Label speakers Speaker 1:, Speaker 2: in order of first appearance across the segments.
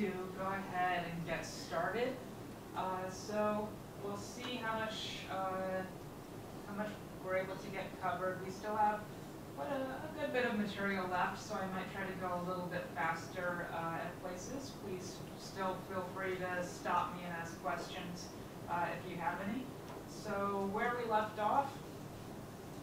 Speaker 1: to go ahead and get started. Uh, so we'll see how much uh, how much we're able to get covered. We still have quite a, a, good bit of material left, so I might try to go a little bit faster uh, at places. Please still feel free to stop me and ask questions uh, if you have any. So where we left off,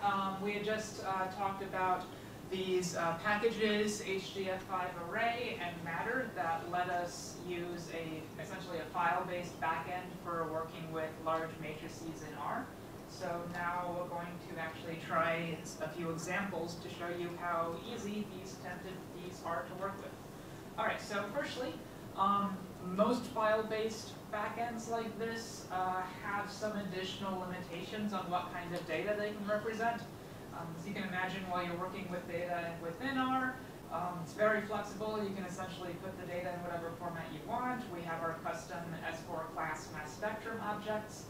Speaker 1: um, we had just uh, talked about these uh, packages, HDF5 array and matter, that let us use a essentially a file-based backend for working with large matrices in R. So now we're going to actually try a few examples to show you how easy these these are to work with. All right, so firstly, um, most file-based backends like this uh, have some additional limitations on what kind of data they can represent. Um, as you can imagine, while you're working with data within R, um, it's very flexible. You can essentially put the data in whatever format you want. We have our custom S4 class mass spectrum objects.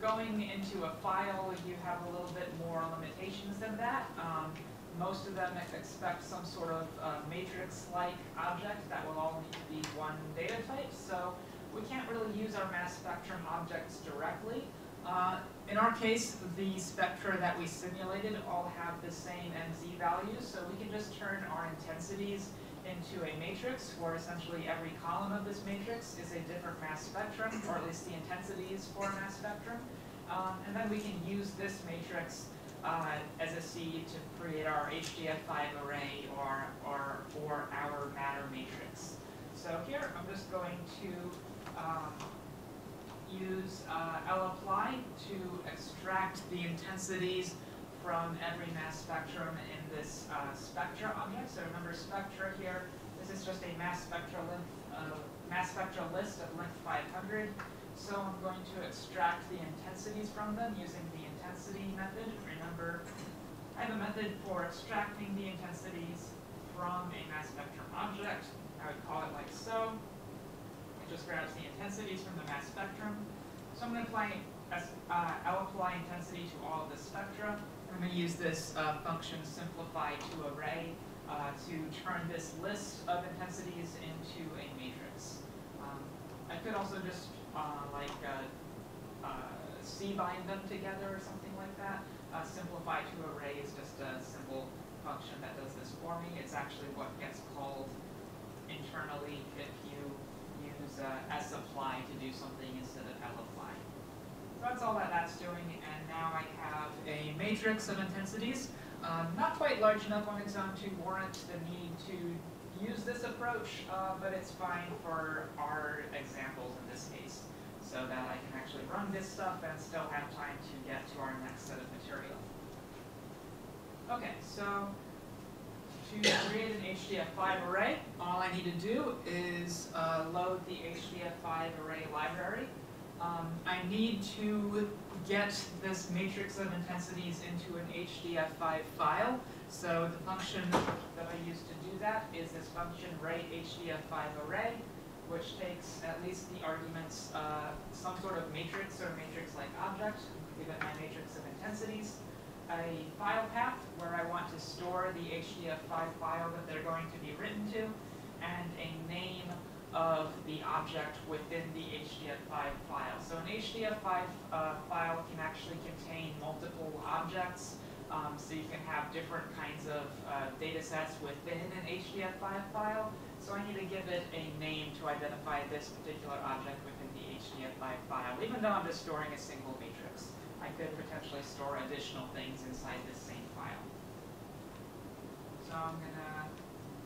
Speaker 1: Going into a file, you have a little bit more limitations than that. Um, most of them expect some sort of uh, matrix-like object that will all need to be one data type. So we can't really use our mass spectrum objects directly. Uh, in our case, the spectra that we simulated all have the same MZ values, so we can just turn our intensities into a matrix, where essentially every column of this matrix is a different mass spectrum, or at least the intensities for a mass spectrum. Um, and then we can use this matrix uh, as a seed to create our HDF5 array or, or, or our matter matrix. So here I'm just going to um, use uh, lapply to extract the intensities from every mass spectrum in this uh, spectra object. So remember spectra here, this is just a mass spectral uh, mass spectral list of length 500. So I'm going to extract the intensities from them using the intensity method. Remember, I have a method for extracting the intensities from a mass spectrum object. I would call it like so just grabs the intensities from the mass spectrum. So I'm going to apply uh, lapply intensity to all of the spectra. I'm going to use this uh, function simplify to array uh, to turn this list of intensities into a matrix. Um, I could also just uh, like uh, uh, C-bind them together or something like that. simplify to array is just a simple function that does this for me. It's actually what gets called internally if uh, sapply to do something instead of lapply. So that's all that that's doing, and now I have a matrix of intensities. Um, not quite large enough on its own to warrant the need to use this approach, uh, but it's fine for our examples in this case, so that I can actually run this stuff and still have time to get to our next set of material. Okay, so to create an HDF5 array, all I need to do is uh, load the HDF5 array library. Um, I need to get this matrix of intensities into an HDF5 file. So the function that I use to do that is this function write HDF5 array, which takes at least the arguments uh, some sort of matrix or matrix-like object, give it my matrix of intensities, a file path where I want to store the HDF5 file that they're going to be written to, and a name of the object within the HDF5 file. So an HDF5 uh, file can actually contain multiple objects, um, so you can have different kinds of uh, data sets within an HDF5 file. So I need to give it a name to identify this particular object within the HDF5 file, even though I'm just storing a single matrix. I could potentially store additional things inside this same file. So I'm going to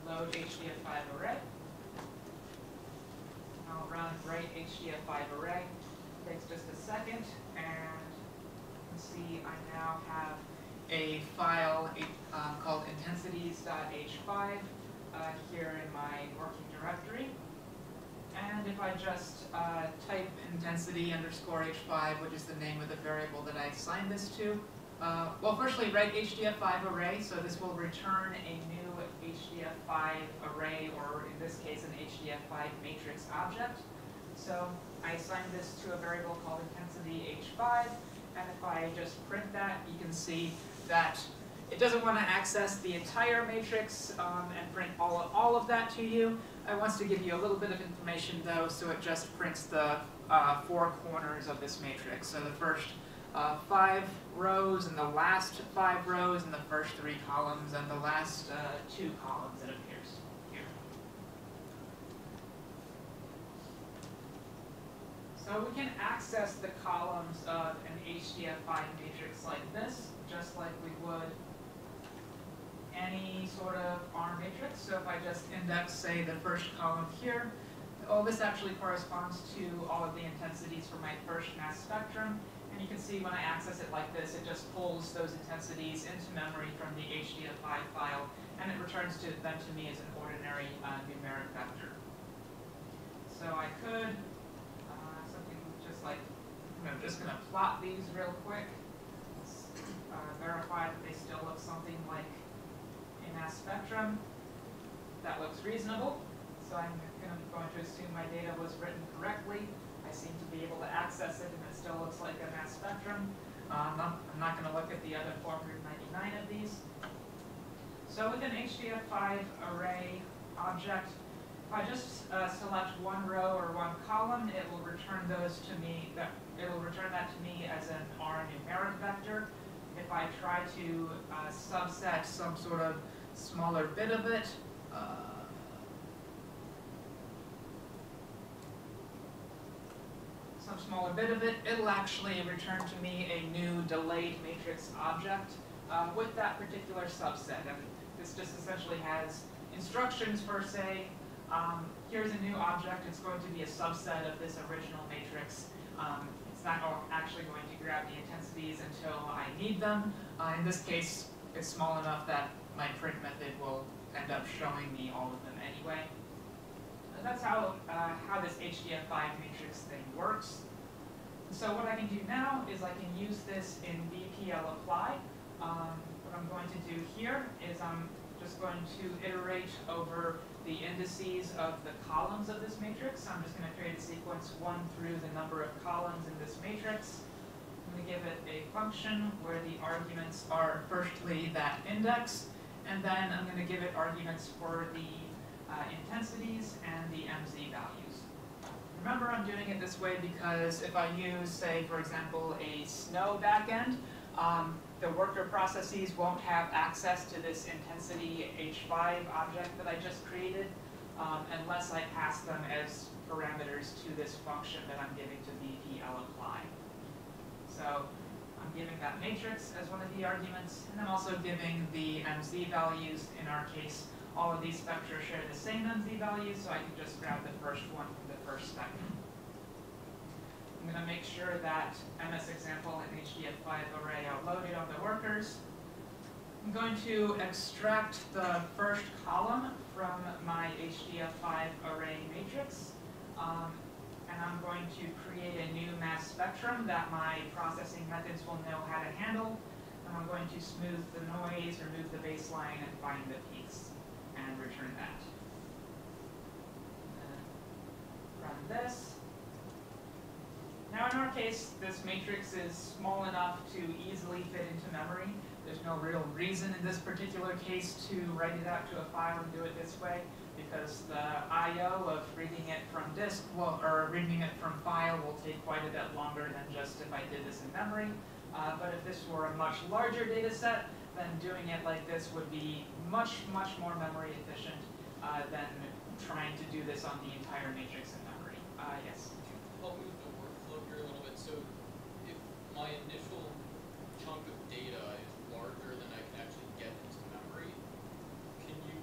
Speaker 1: load HDF5 array. I'll run write HDF5 array. Takes just a second, and you can see I now have a file uh, called intensities.h5 uh, here in my working directory. And if I just uh, type intensity underscore h5, which is the name of the variable that I assigned this to, uh, well, firstly, write HDF5 array, so this will return a new HDF5 array, or in this case, an HDF5 matrix object. So I assign this to a variable called intensity h5, and if I just print that, you can see that it doesn't want to access the entire matrix um, and print all of, all of that to you. It wants to give you a little bit of information though, so it just prints the uh, four corners of this matrix. So the first uh, five rows and the last five rows and the first three columns and the last uh, two columns that appears here. So we can access the columns of an HDF5 matrix like this, just like we would sort of R matrix. So if I just index, say, the first column here, all this actually corresponds to all of the intensities for my first mass spectrum. And you can see when I access it like this, it just pulls those intensities into memory from the HDF5 file, and it returns to them to me as an ordinary uh, numeric vector. So I could, uh, something just like, I'm just going to plot these real quick. Let's uh, verify that they still look something like mass spectrum. That looks reasonable. So I'm going to assume my data was written correctly. I seem to be able to access it, and it still looks like a mass spectrum. Uh, I'm not, not going to look at the other 499 of these. So with an HDF5 array object, if I just uh, select one row or one column, it will return those to me, that, it will return that to me as an R numeric vector. If I try to uh, subset some sort of smaller bit of it, uh, some smaller bit of it, it'll actually return to me a new delayed matrix object uh, with that particular subset. And this just essentially has instructions for, say, um, here's a new object, it's going to be a subset of this original matrix. Um, it's not actually going to grab the intensities until I need them. Uh, in this case, it's small enough that my print method will end up showing me all of them anyway that's how, uh, how this HDF5 matrix thing works. So what I can do now is I can use this in BPL apply. Um, what I'm going to do here is I'm just going to iterate over the indices of the columns of this matrix. I'm just going to create a sequence 1 through the number of columns in this matrix. I'm going to give it a function where the arguments are firstly that index, and then I'm going to give it arguments for the uh, intensities and the MZ values. Remember I'm doing it this way because if I use, say, for example, a snow backend, um, the worker processes won't have access to this intensity H5 object that I just created um, unless I pass them as parameters to this function that I'm giving to BPL apply. So I'm giving that matrix as one of the arguments, and I'm also giving the MZ values, in our case, all of these spectra share the same MZ values, so I can just grab the first one from the first spectrum. I'm going to make sure that MS example and HDF5 array are loaded on the workers. I'm going to extract the first column from my HDF5 array matrix. Um, and I'm going to create a new mass spectrum that my processing methods will know how to handle. And I'm going to smooth the noise, remove the baseline, and find the peaks and return that. Uh, run this. Now in our case, this matrix is small enough to easily fit into memory. There's no real reason in this particular case to write it out to a file and do it this way because the I.O. of reading it from disk will, or reading it from file will take quite a bit longer than just if I did this in memory. Uh, but if this were a much larger data set, then doing it like this would be much, much more memory efficient uh, than trying to do this on the entire matrix in memory. Uh, yes?
Speaker 2: Help me with the workflow here a little bit. So if my initial chunk of data is larger than I can actually get into memory, can you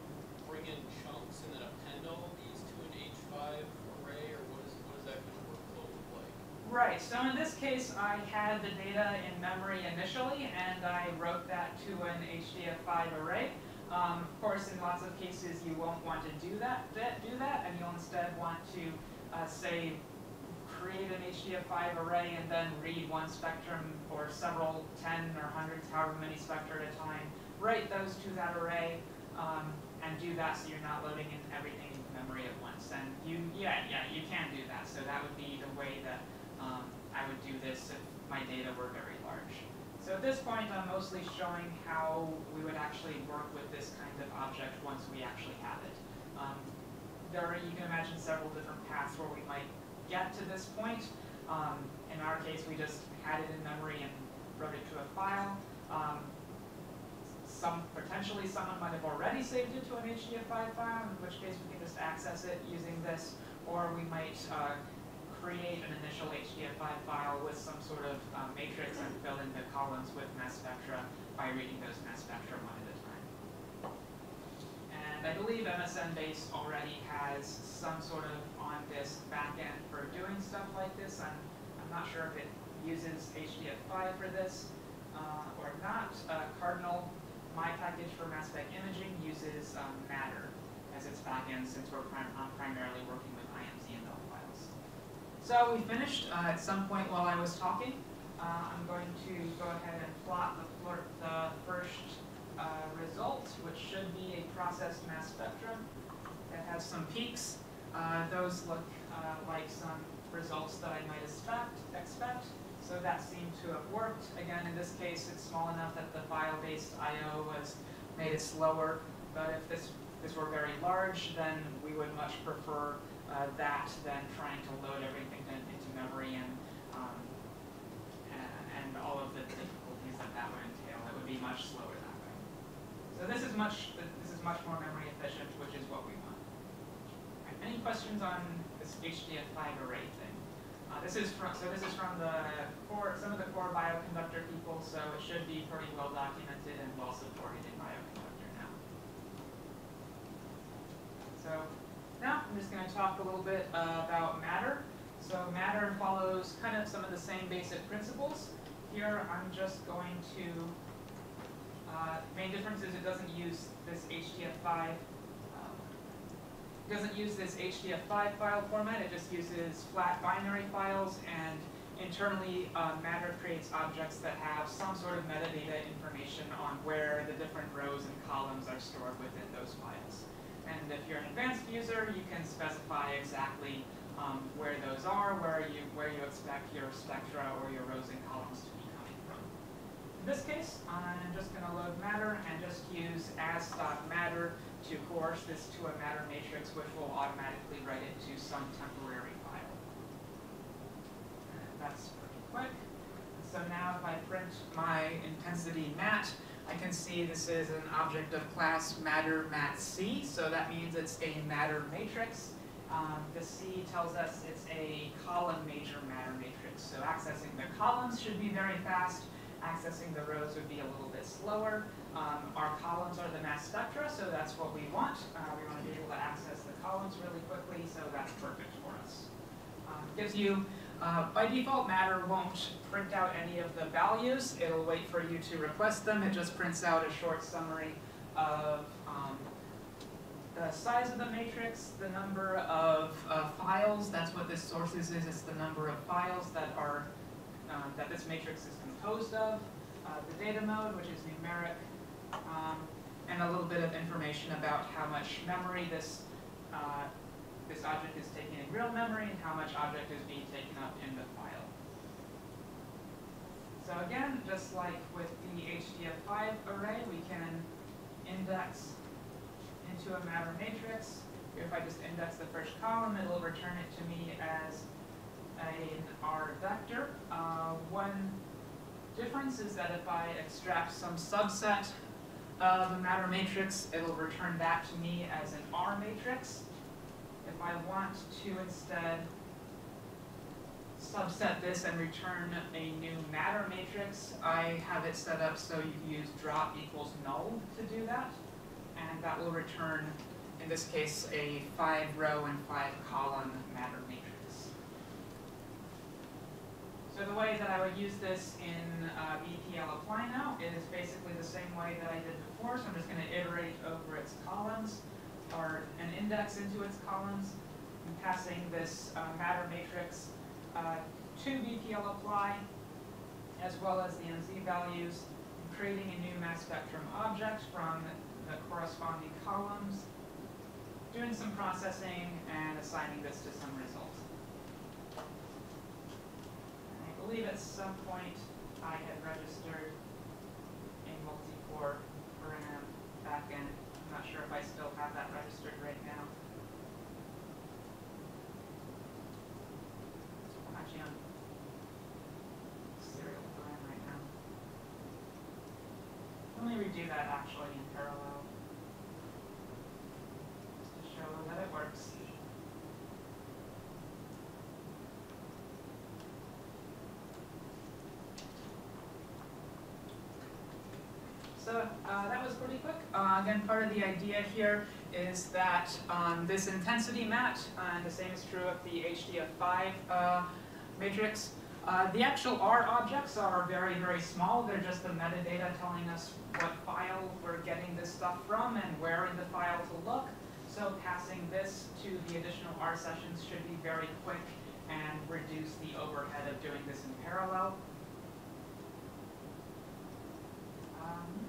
Speaker 2: bring in chunks and then append all of these to an H5 array, or what, is, what does that kind of workflow look like?
Speaker 1: Right, so in this case, I had the data in memory initially, and I wrote that to an HDF5 array. Um, of course, in lots of cases, you won't want to do that, do that, and you'll instead want to, uh, say, create an HDF5 array and then read one spectrum or several, 10 or hundreds, however many spectra at a time, write those to that array, um, and do that so you're not loading in everything into memory at once. And you, yeah, yeah, you can do that. So that would be the way that um, I would do this if my data were very large. So at this point, I'm mostly showing how we would actually work with this kind of object once we actually have it. Um, there are, you can imagine several different paths where we might get to this point. Um, in our case, we just had it in memory and wrote it to a file. Um, some, potentially someone might have already saved it to an HDF5 file, in which case we can just access it using this, or we might uh, create an initial HDF5 file with some sort of um, matrix and fill in the columns with mass spectra by reading those mass spectra one at a time. And I believe MSnbase already has some sort of on-disk backend for doing stuff like this. I'm, I'm not sure if it uses HDF5 for this uh, or not. Uh, Cardinal, my package for mass spec imaging uses um, Matter as its backend since we're prim I'm primarily working. So we finished. Uh, at some point while I was talking, uh, I'm going to go ahead and plot the, the first uh, result, which should be a processed mass spectrum that has some peaks. Uh, those look uh, like some results that I might expect, expect. So that seemed to have worked. Again, in this case, it's small enough that the file-based I.O. was made it slower. But if this, this were very large, then we would much prefer uh, that than trying to load everything in, into memory and, um, and, all of the difficulties that that would entail. It would be much slower that way. So this is much this is much more memory efficient, which is what we want. Any questions on this HDF5 array thing? Uh, this is from so this is from the core some of the core bioconductor people, so it should be pretty well documented and well supported in bioconductor now. So now I'm just going to talk a little bit uh, about matter. So matter follows kind of some of the same basic principles. Here I'm just going to uh, main difference is it doesn't use this HDF5 it doesn't use this HDF5 file format, it just uses flat binary files, and internally uh, Matter creates objects that have some sort of metadata information on where the different rows and columns are stored within those files. And if you're an advanced user, you can specify exactly um, where those are, where you, where you expect your spectra or your rows and columns to be coming from. In this case, I'm just going to load Matter and just use as.matter to coerce this to a matter matrix, which will automatically write it to some temporary file. And that's pretty quick. So now if I print my intensity mat, I can see this is an object of class matter mat C, so that means it's a matter matrix. Um, the C tells us it's a column major matter matrix, so accessing the columns should be very fast, accessing the rows would be a little bit slower. Um, our columns are the mass spectra, so that's what we want. Uh, we want to be able to access the columns really quickly, so that's perfect for us. Um, gives you, uh, by default, Matter won't print out any of the values. It'll wait for you to request them. It just prints out a short summary of um, the size of the matrix, the number of uh, files. That's what this sources is. It's the number of files that are uh, that this matrix is composed of. Uh, the data mode, which is numeric, um, and a little bit of information about how much memory this, uh, this object is taking in real memory and how much object is being taken up in the file. So again, just like with the HDF5 array, we can index into a matter matrix. If I just index the first column, it'll return it to me as an R vector. Uh, one difference is that if I extract some subset of a matter matrix, it'll return that to me as an R matrix. If I want to instead subset this and return a new matter matrix, I have it set up so you can use drop equals null to do that. And that will return, in this case, a five row and five column matter matrix. So the way that I would use this in uh, BPL apply now is basically the same way that I did before. So I'm just going to iterate over its columns or an index into its columns and passing this uh, matter matrix uh, to BPL apply as well as the MZ values creating a new mass spectrum object from the corresponding columns, doing some processing and assigning this to some result I believe at some point I had registered a multi-core backend. If I still have that registered right now. Actually, I'm serial plan right now. Let me redo that actually in parallel. Just to show that it works. So uh, that was pretty quick. Uh, again, part of the idea here is that um, this intensity mat, and the same is true of the HDF5 uh, matrix, uh, the actual R objects are very, very small. They're just the metadata telling us what file we're getting this stuff from and where in the file to look. So passing this to the additional R sessions should be very quick and reduce the overhead of doing this in parallel. Um,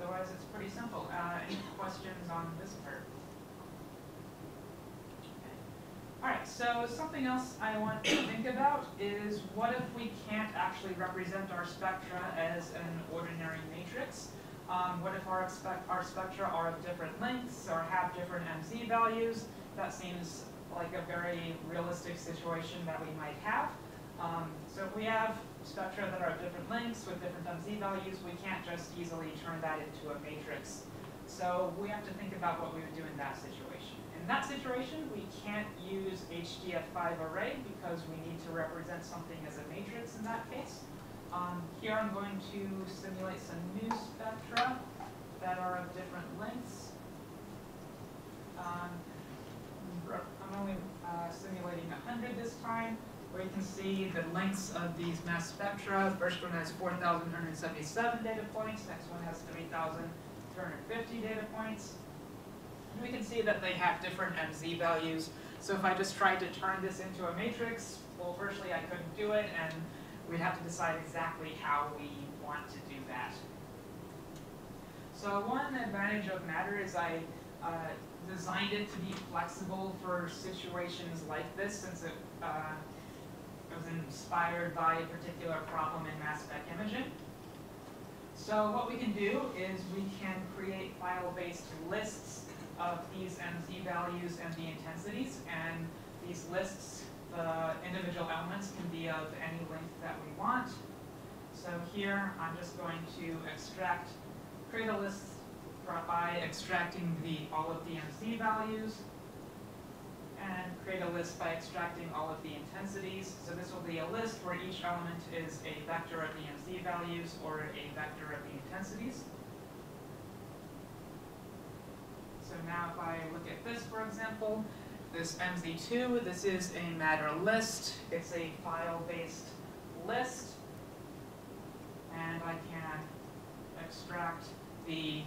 Speaker 1: Otherwise, it's pretty simple. Uh, any questions on this part? All right, so something else I want to think about is what if we can't actually represent our spectra as an ordinary matrix? Um, what if our, our spectra are of different lengths or have different MZ values? That seems like a very realistic situation that we might have. Um, so if we have spectra that are of different lengths with different MZ values, we can't just easily turn that into a matrix. So we have to think about what we would do in that situation. In that situation, we can't use HDF5 array because we need to represent something as a matrix in that case. Um, here I'm going to simulate some new spectra that are of different lengths. Um, I'm only uh, simulating 100 this time where you can see the lengths of these mass spectra. First one has 4,177 data points, next one has 3,250 data points. And we can see that they have different MZ values. So if I just tried to turn this into a matrix, well, firstly, I couldn't do it, and we'd have to decide exactly how we want to do that. So one advantage of Matter is I uh, designed it to be flexible for situations like this, since it uh, was inspired by a particular problem in mass spec imaging. So what we can do is we can create file-based lists of these MZ values and the intensities, and these lists, the individual elements can be of any length that we want. So here, I'm just going to extract, create a list by extracting the, all of the MZ values, and create a list by extracting all of the intensities. So this will be a list where each element is a vector of the MZ values or a vector of the intensities. So now if I look at this, for example, this MZ2, this is a matter list. It's a file-based list. And I can extract the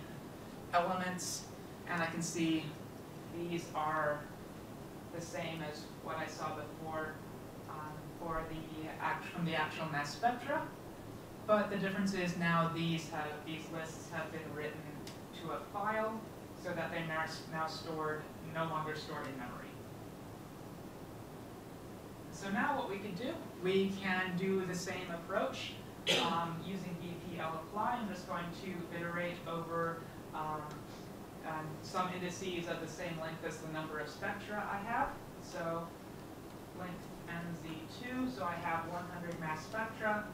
Speaker 1: elements, and I can see these are the same as what I saw before um, for the from the actual mass spectra. But the difference is now these have these lists have been written to a file so that they're now, stored, no longer stored in memory. So now what we can do, we can do the same approach um, using BPL apply. I'm just going to iterate over um, um, some indices of the same length as the number of spectra I have. So length MZ2, so I have 100 mass spectra.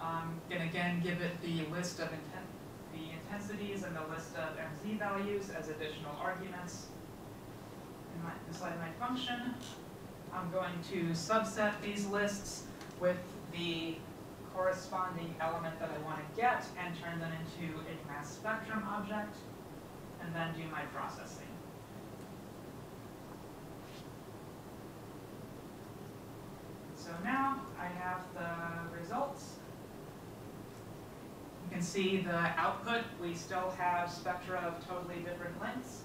Speaker 1: Um, and again, give it the list of inten the intensities and the list of MZ values as additional arguments. In my, inside my function, I'm going to subset these lists with the corresponding element that I want to get and turn them into a mass spectrum object and then do my processing. So now I have the results. You can see the output, we still have spectra of totally different lengths,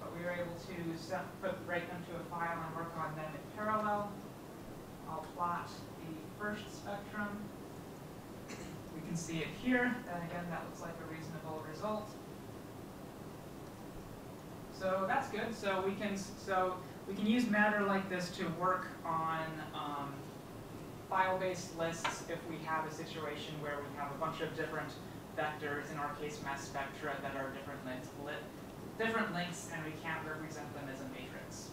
Speaker 1: but we were able to set, put, break them to a file and work on them in parallel. I'll plot the first spectrum. We can see it here, and again, that looks like a reasonable result. So that's good. So we can so we can use matter like this to work on um, file-based lists if we have a situation where we have a bunch of different vectors, in our case mass spectra, that are different links, different links, and we can't represent them as a matrix.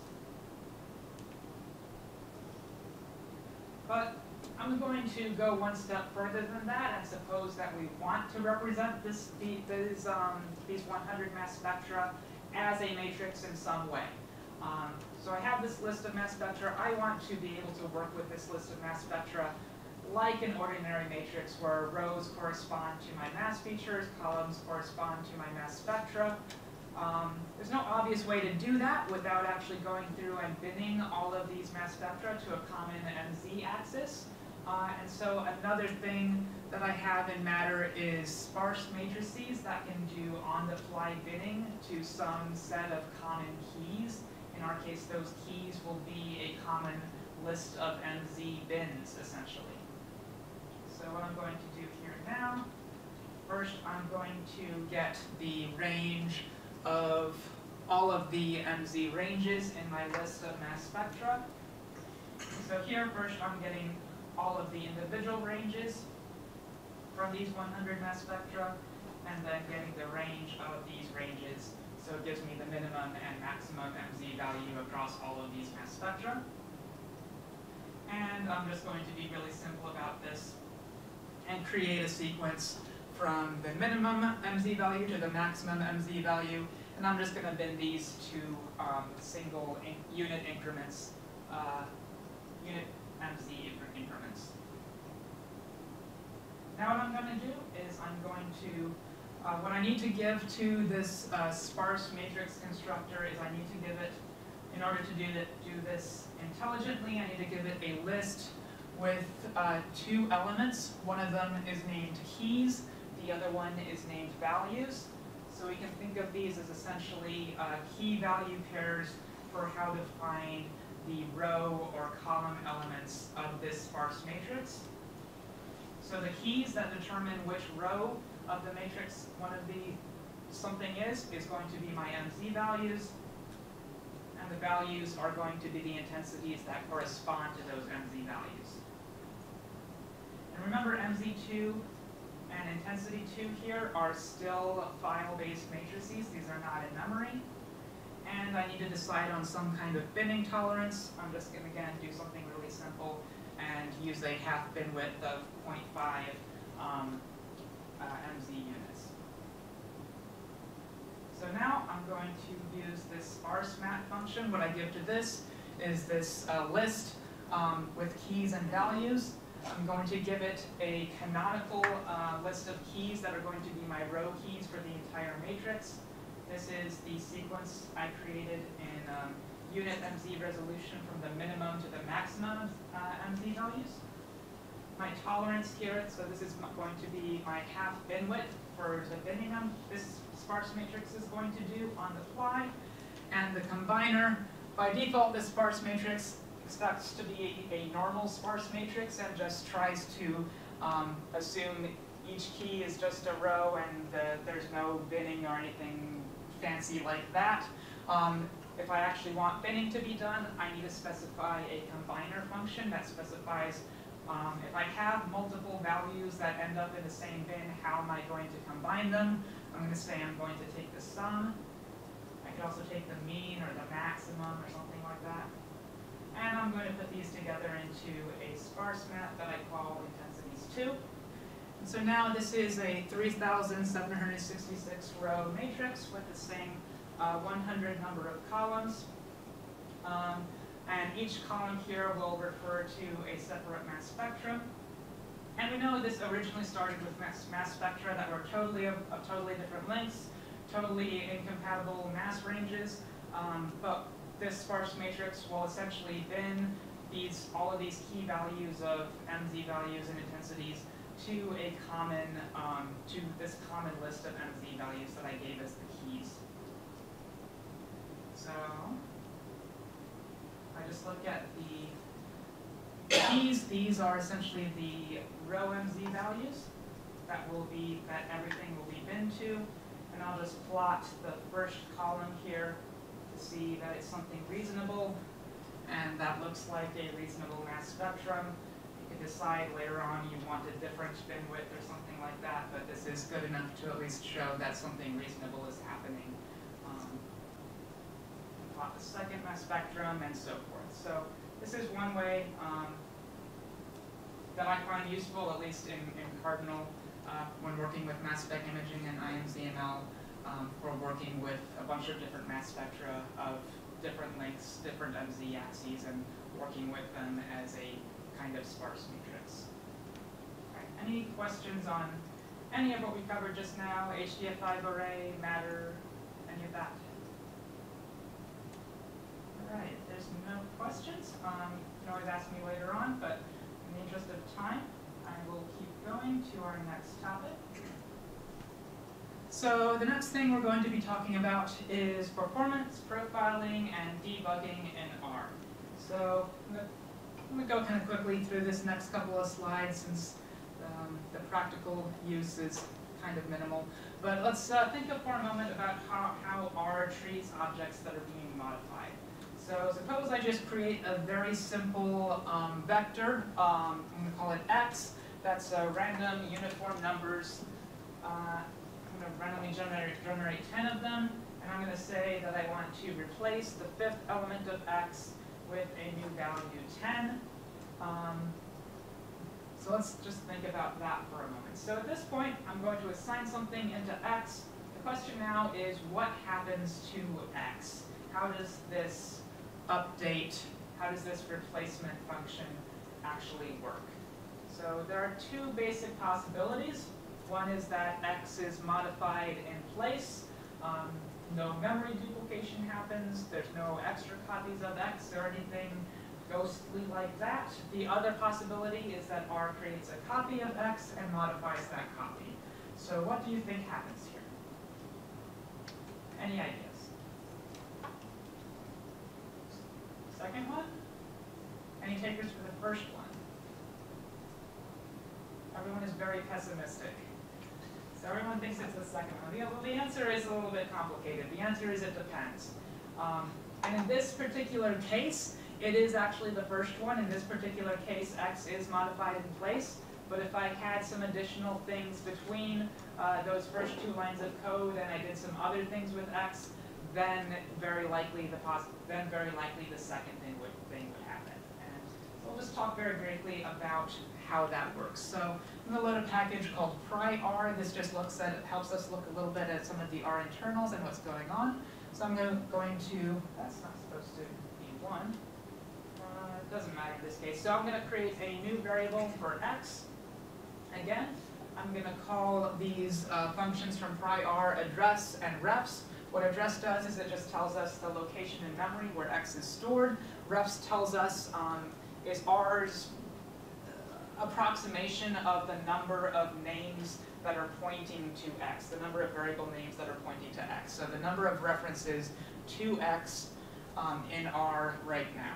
Speaker 1: But I'm going to go one step further than that and suppose that we want to represent this, these, um, these 100 mass spectra as a matrix in some way. Um, so I have this list of mass spectra. I want to be able to work with this list of mass spectra like an ordinary matrix where rows correspond to my mass features, columns correspond to my mass spectra. Um, there's no obvious way to do that without actually going through and binning all of these mass spectra to a common MZ axis. Uh, and so another thing that I have in Matter is sparse matrices that can do on-the-fly binning to some set of common keys. In our case, those keys will be a common list of MZ bins, essentially. So what I'm going to do here now, first I'm going to get the range of all of the MZ ranges in my list of mass spectra. So here, first I'm getting all of the individual ranges from these 100 mass spectra, and then getting the range of these ranges. So it gives me the minimum and maximum MZ value across all of these mass spectra. And I'm just going to be really simple about this and create a sequence from the minimum MZ value to the maximum MZ value. And I'm just going to bin these to um, single in unit increments, uh, unit MZ incre- increments. Now what I'm going to do is I'm going to, uh, what I need to give to this uh, sparse matrix constructor is I need to give it, in order to do, that, do this intelligently, I need to give it a list with uh, two elements. One of them is named keys, the other one is named values. So we can think of these as essentially uh, key value pairs for how to find the row or column elements of this sparse matrix. So the keys that determine which row of the matrix one of the something is, is going to be my MZ values. And the values are going to be the intensities that correspond to those MZ values. And remember MZ2 and intensity 2 here are still file-based matrices. These are not in memory. And I need to decide on some kind of binning tolerance. I'm just going to, again, do something really simple and use a half bin width of 0.5 um, uh, MZ units. So now I'm going to use this sparse mat function. What I give to this is this uh, list um, with keys and values. I'm going to give it a canonical uh, list of keys that are going to be my row keys for the entire matrix. This is the sequence I created in um, unit MZ resolution from the minimum to the maximum uh, MZ values. My tolerance here, so this is going to be my half bin width for the binning this sparse matrix is going to do on the fly. And the combiner, by default, this sparse matrix expects to be a, a normal sparse matrix and just tries to um, assume each key is just a row and uh, there's no binning or anything fancy like that. Um, if I actually want binning to be done, I need to specify a combiner function that specifies um, if I have multiple values that end up in the same bin, how am I going to combine them? I'm going to say I'm going to take the sum. I could also take the mean or the maximum or something like that. And I'm going to put these together into a sparse mat that I call intensities 2. And so now this is a 3,766 row matrix with the same uh, 100 number of columns. Um, and each column here will refer to a separate mass spectrum. And we know this originally started with mass, mass spectra that were totally of, of totally different lengths, totally incompatible mass ranges. Um, but this sparse matrix will essentially bin these all of these key values of MZ values and intensities to a common um, to this common list of MZ values that I gave as the keys. So I just look at the keys. These are essentially the row MZ values that will be that everything will be binned to, and I'll just plot the first column here to see that it's something reasonable, and that looks like a reasonable mass spectrum. You can decide later on you want a different bin width or something like that, but this is good enough to at least show that something reasonable is happening. Plot the second mass spectrum and so forth. So this is one way um, that I find useful, at least in, in Cardinal, uh, when working with mass spec imaging and IMZML, um, for working with a bunch of different mass spectra of different lengths, different MZ axes, and working with them as a kind of sparse matrix. Alright, any questions on any of what we covered just now, HDF5 array, matter, any of that? Alright, if there's no questions, um, you can always ask me later on, but in the interest of time, I will keep going to our next topic. So the next thing we're going to be talking about is performance profiling and debugging in R. So I'm gonna, go kind of quickly through this next couple of slides since um, the practical use is kind of minimal. But let's uh, think of for a moment about how, how R treats objects that are being modified. So suppose I just create a very simple um, vector, um, I'm going to call it x, that's uh, random uniform numbers. Uh, I'm going to randomly generate, generate 10 of them, and I'm going to say that I want to replace the fifth element of x with a new value 10. Um, so let's just think about that for a moment. So at this point, I'm going to assign something into x. The question now is what happens to x? How does this update, how does this replacement function actually work? So there are two basic possibilities. One is that x is modified in place. Um, no memory duplication happens. There's no extra copies of x or anything ghostly like that. The other possibility is that R creates a copy of x and modifies that copy. So what do you think happens here? Any ideas? Second one? Any takers for the first one? Everyone is very pessimistic. So everyone thinks it's the second one. The, well, the answer is a little bit complicated. The answer is it depends. Um, and in this particular case, it is actually the first one. In this particular case, x is modified in place. But if I had some additional things between uh, those first two lines of code and I did some other things with x, then very likely the then very likely the second thing would thing would happen. And so we'll just talk very briefly about how that works. So I'm going to load a package called pryr. This just looks at it helps us look a little bit at some of the R internals and what's going on. So I'm going to that's not supposed to be one. Uh, it doesn't matter in this case. So I'm going to create a new variable for x. Again, I'm going to call these uh, functions from pryr address and refs. What address does is it just tells us the location in memory where x is stored. Refs tells us um, is r's approximation of the number of names that are pointing to x, the number of variable names that are pointing to x. So the number of references to x um, in R right now.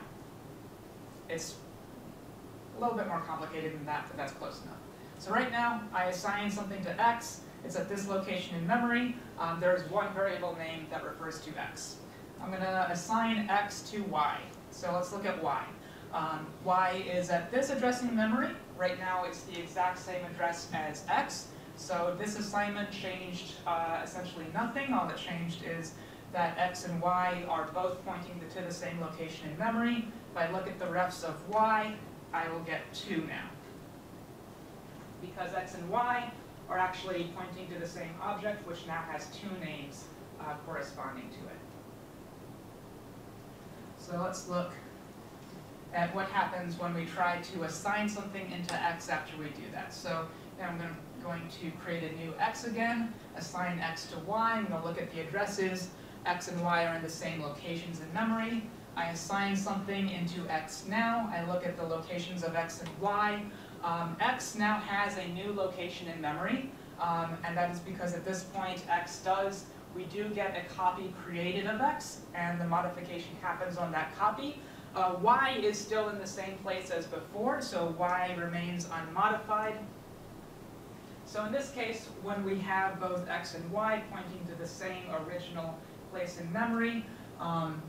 Speaker 1: It's a little bit more complicated than that, but that's close enough. So right now, I assign something to x. It's at this location in memory. Um, there's one variable name that refers to x. I'm going to assign x to y. So let's look at y. Um, y is at this address in memory. Right now, it's the exact same address as x. So this assignment changed uh, essentially nothing. All that changed is that x and y are both pointing to the same location in memory. If I look at the refs of y, I will get 2 now. Because x and y are actually pointing to the same object, which now has two names uh, corresponding to it. So let's look at what happens when we try to assign something into x after we do that. So now I'm going to create a new x again, assign x to y. I'm going to look at the addresses. x and y are in the same locations in memory. I assign something into x now. I look at the locations of x and y. Um, x now has a new location in memory, um, and that is because at this point x does, we do get a copy created of x, and the modification happens on that copy. Uh, y is still in the same place as before, so y remains unmodified. So in this case, when we have both x and y pointing to the same original place in memory, um,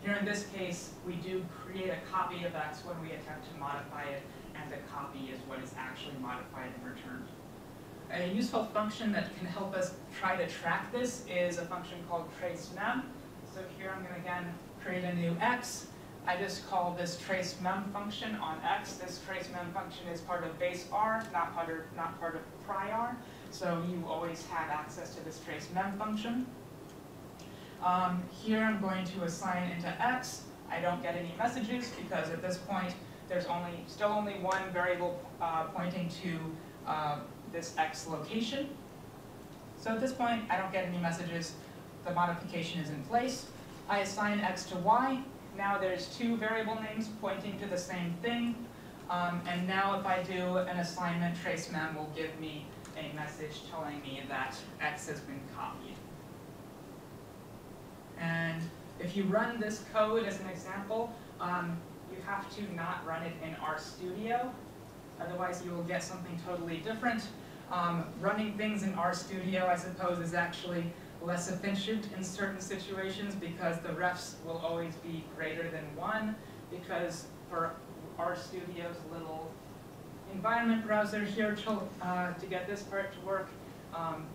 Speaker 1: here in this case, we do create a copy of x when we attempt to modify it, and copy is what is actually modified and returned. A useful function that can help us try to track this is a function called trace mem. So here I'm going to again create a new x. I just call this trace mem function on x. This trace mem function is part of base R, not part of, not part of. So you always have access to this trace mem function. Um, here I'm going to assign into x. I don't get any messages because at this point there's only still only one variable uh, pointing to uh, this x location. So at this point I don't get any messages. The modification is in place. I assign x to y. Now there's two variable names pointing to the same thing. Um, and now if I do an assignment, tracemem will give me a message telling me that x has been copied. And if you run this code as an example, um, you have to not run it in RStudio. Otherwise, you will get something totally different. Um, running things in RStudio, I suppose, is actually less efficient in certain situations because the refs will always be greater than one because for RStudio's little environment browser here to, uh, to get this part to work, um,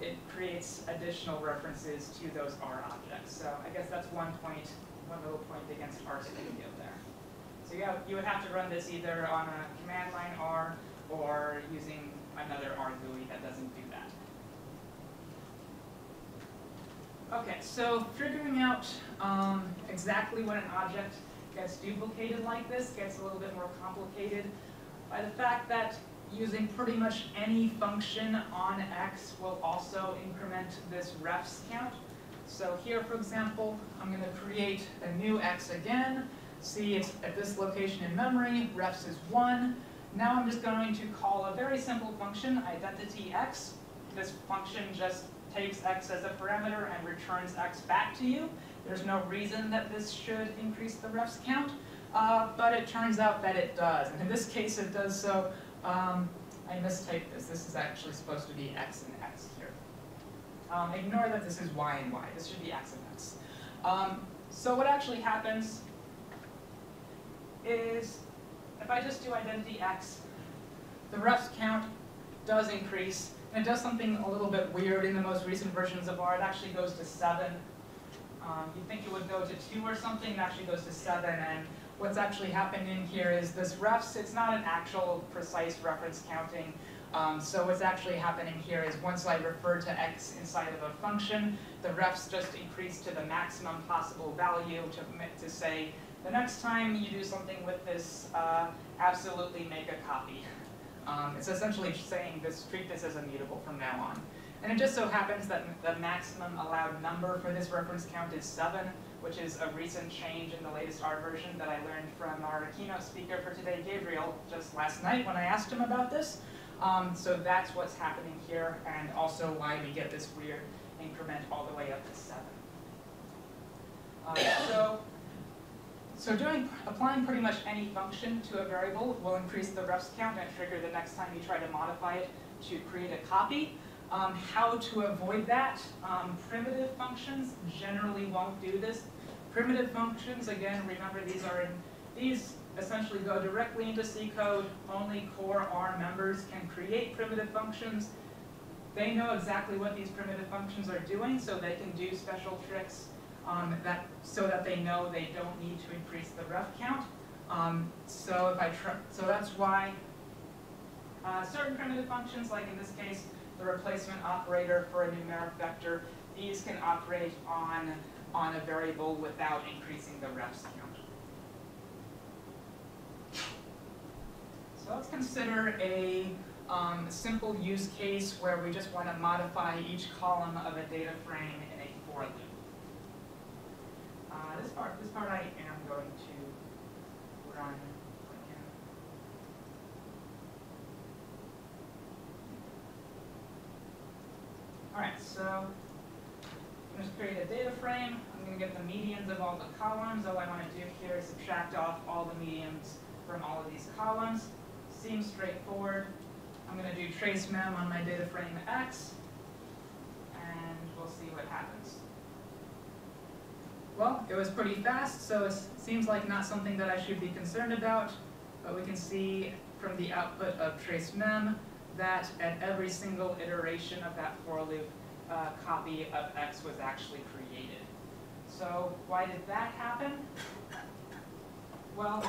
Speaker 1: it creates additional references to those R objects. So I guess that's one point, one little point against RStudio there. So yeah, you would have to run this either on a command line R or using another R GUI that doesn't do that. Okay, so figuring out um, exactly when an object gets duplicated like this gets a little bit more complicated by the fact that using pretty much any function on x will also increment this refs count. So here, for example, I'm going to create a new x again. See, it's at this location in memory, refs is 1. Now I'm just going to call a very simple function, identity x. This function just takes x as a parameter and returns x back to you. There's no reason that this should increase the refs count, uh, but it turns out that it does. And in this case, it does so um, I mistyped this. This is actually supposed to be x and. Um, ignore that this is y and y. This should be x and x. Um, so what actually happens is if I just do identity x, the refs count does increase. And it does something a little bit weird in the most recent versions of R. It actually goes to 7. Um, you'd think it would go to 2 or something. It actually goes to 7. And what's actually happening here is this refs, it's not an actual precise reference counting. Um, so what's actually happening here is once I refer to x inside of a function, the refs just increase to the maximum possible value to, to say, the next time you do something with this, uh, absolutely make a copy. Um, it's essentially saying this, treat this as immutable from now on. And it just so happens that the maximum allowed number for this reference count is 7 which is a recent change in the latest R version that I learned from our keynote speaker for today, Gabriel, just last night when I asked him about this. Um, so that's what's happening here, and also why we get this weird increment all the way up to 7. Uh, so, so doing, applying pretty much any function to a variable will increase the refs count and trigger the next time you try to modify it to create a copy. Um, how to avoid that? Um, primitive functions generally won't do this. Primitive functions, again, remember these are in, these essentially go directly into C code. Only core R members can create primitive functions. They know exactly what these primitive functions are doing, so they can do special tricks um, that so that they know they don't need to increase the ref count. Um, so if I so that's why uh, certain primitive functions, like in this case, the replacement operator for a numeric vector, these can operate on, on a variable without increasing the refs count. So let's consider a um, simple use case where we just want to modify each column of a data frame in a for loop. Uh, this part, this part I am going to run All right, so I'm going to create a data frame. I'm going to get the medians of all the columns. All I want to do here is subtract off all the medians from all of these columns. Seems straightforward. I'm going to do tracemem on my data frame X, and we'll see what happens. Well, it was pretty fast, so it seems like not something that I should be concerned about. but we can see from the output of tracemem that at every single iteration of that for loop, a copy of x was actually created. So why did that happen? Well,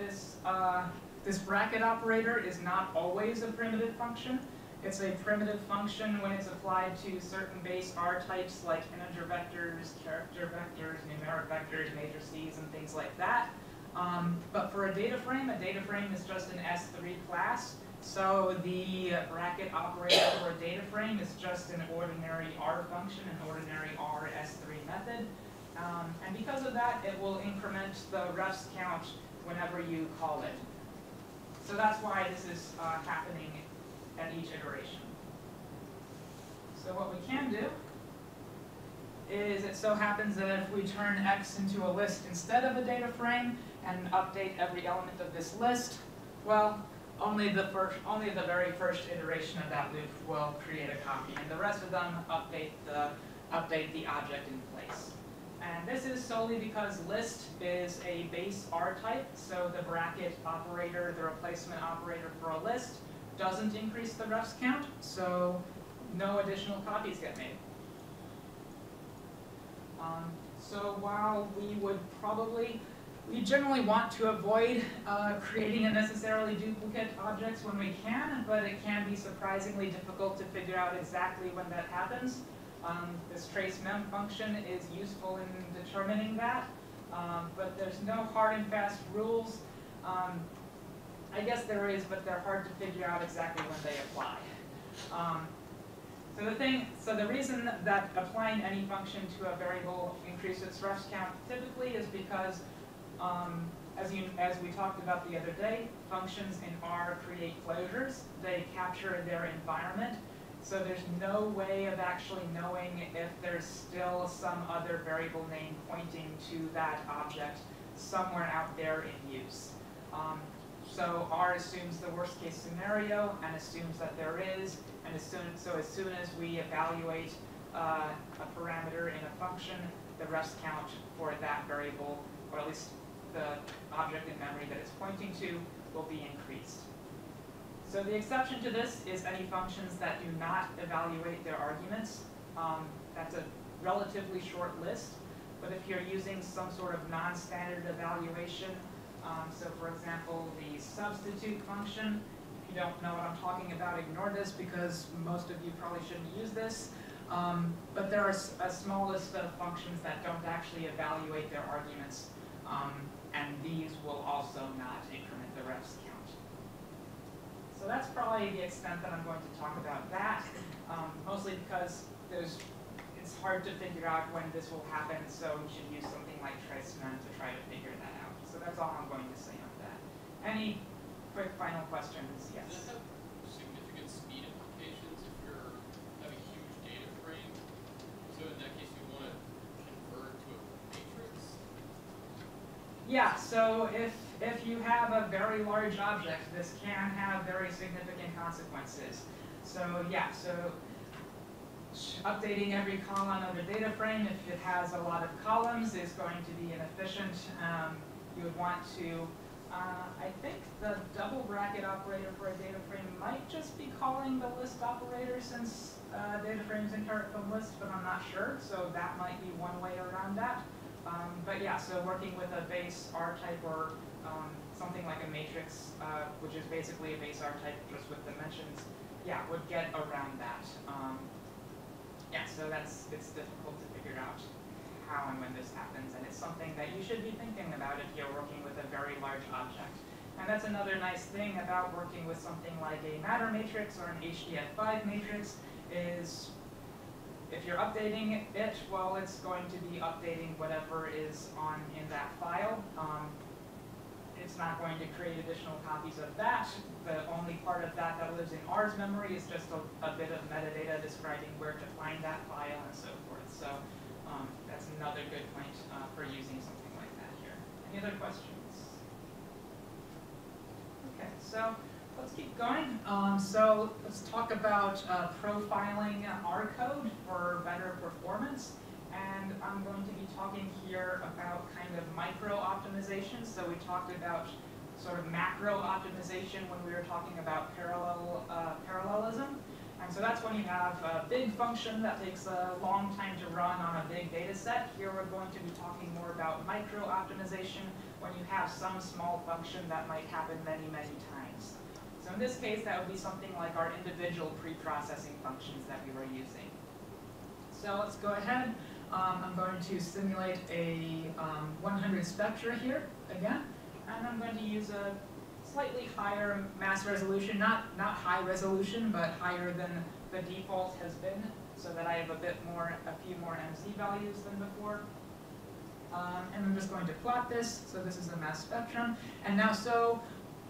Speaker 1: this, uh, this bracket operator is not always a primitive function. It's a primitive function when it's applied to certain base R types like integer vectors, character vectors, numeric vectors, matrices, and things like that. Um, but for a data frame, a data frame is just an S3 class. So the bracket operator for a data frame is just an ordinary R function, an ordinary R S3 method. Um, and because of that, it will increment the refs count whenever you call it. So that's why this is uh, happening at each iteration. So what we can do is it so happens that if we turn x into a list instead of a data frame and update every element of this list, well, only the first, only the very first iteration of that loop will create a copy, and the rest of them update the update the object in place. And this is solely because list is a base R type, so the bracket operator, the replacement operator for a list, doesn't increase the refs count, so no additional copies get made. Um, so while we would probably, we generally want to avoid uh, creating unnecessarily duplicate objects when we can, but it can be surprisingly difficult to figure out exactly when that happens. Um, this tracemem function is useful in determining that, um, but there's no hard and fast rules. Um, I guess there is, but they're hard to figure out exactly when they apply. Um, so the thing, so the reason that applying any function to a variable increases its refs count typically is because, um, as you as we talked about the other day, functions in R create closures. They capture their environment. So there's no way of actually knowing if there's still some other variable name pointing to that object somewhere out there in use. Um, so R assumes the worst case scenario and assumes that there is, and as soon, so as soon as we evaluate uh, a parameter in a function, the refs count for that variable, or at least the object in memory that it's pointing to, will be increased. So the exception to this is any functions that do not evaluate their arguments. Um, that's a relatively short list, but if you're using some sort of non-standard evaluation, um, so for example, the substitute function, if you don't know what I'm talking about, ignore this because most of you probably shouldn't use this. Um, but there are a small list of functions that don't actually evaluate their arguments, um, and these will also not increment the count. So that's probably the extent that I'm going to talk about that, um, mostly because there's, it's hard to figure out when this will happen, so you should use something like mem to try to figure that out. So that's all I'm going to say on that. Any quick final questions? Yes.
Speaker 2: Does that have significant speed implications if you're have a huge data frame? So in that case, you want to convert to a matrix?
Speaker 1: Yeah, so if, if you have a very large object, this can have very significant consequences. So yeah, so updating every column of a data frame, if it has a lot of columns, is going to be inefficient. Um, you would want to, uh, I think the double bracket operator for a data frame might just be calling the list operator since uh, data frames inherit from lists, but I'm not sure, so that might be one way around that. Um, but yeah, so working with a base R type or um, something like a matrix, uh, which is basically a base R type just with dimensions, yeah, would get around that. Um, yeah, so that's it's difficult to figure out how and when this happens, and it's something that you should be thinking about if you're working with a very large object. And that's another nice thing about working with something like a matter matrix or an HDF5 matrix is if you're updating it, well, it's going to be updating whatever is on in that file. Um, it's not going to create additional copies of that. The only part of that that lives in R's memory is just a, a bit of metadata describing where to find that file and so forth. So um, that's another good point uh, for using something like that here. Any other questions? Okay, so let's keep going. Um, so let's talk about uh, profiling R code for better performance. And I'm going to be talking here about kind of micro optimization. So we talked about sort of macro optimization when we were talking about parallel uh, parallelism. And so that's when you have a big function that takes a long time to run on a big data set. Here we're going to be talking more about micro optimization when you have some small function that might happen many, many times. So in this case, that would be something like our individual pre-processing functions that we were using. So let's go ahead. Um, I'm going to simulate a um, 100 spectra here again, and I'm going to use a slightly higher mass resolution, not, not high resolution, but higher than the default has been, so that I have a bit more, a few more MZ values than before. Um, and I'm just going to plot this, so this is the mass spectrum. And now so,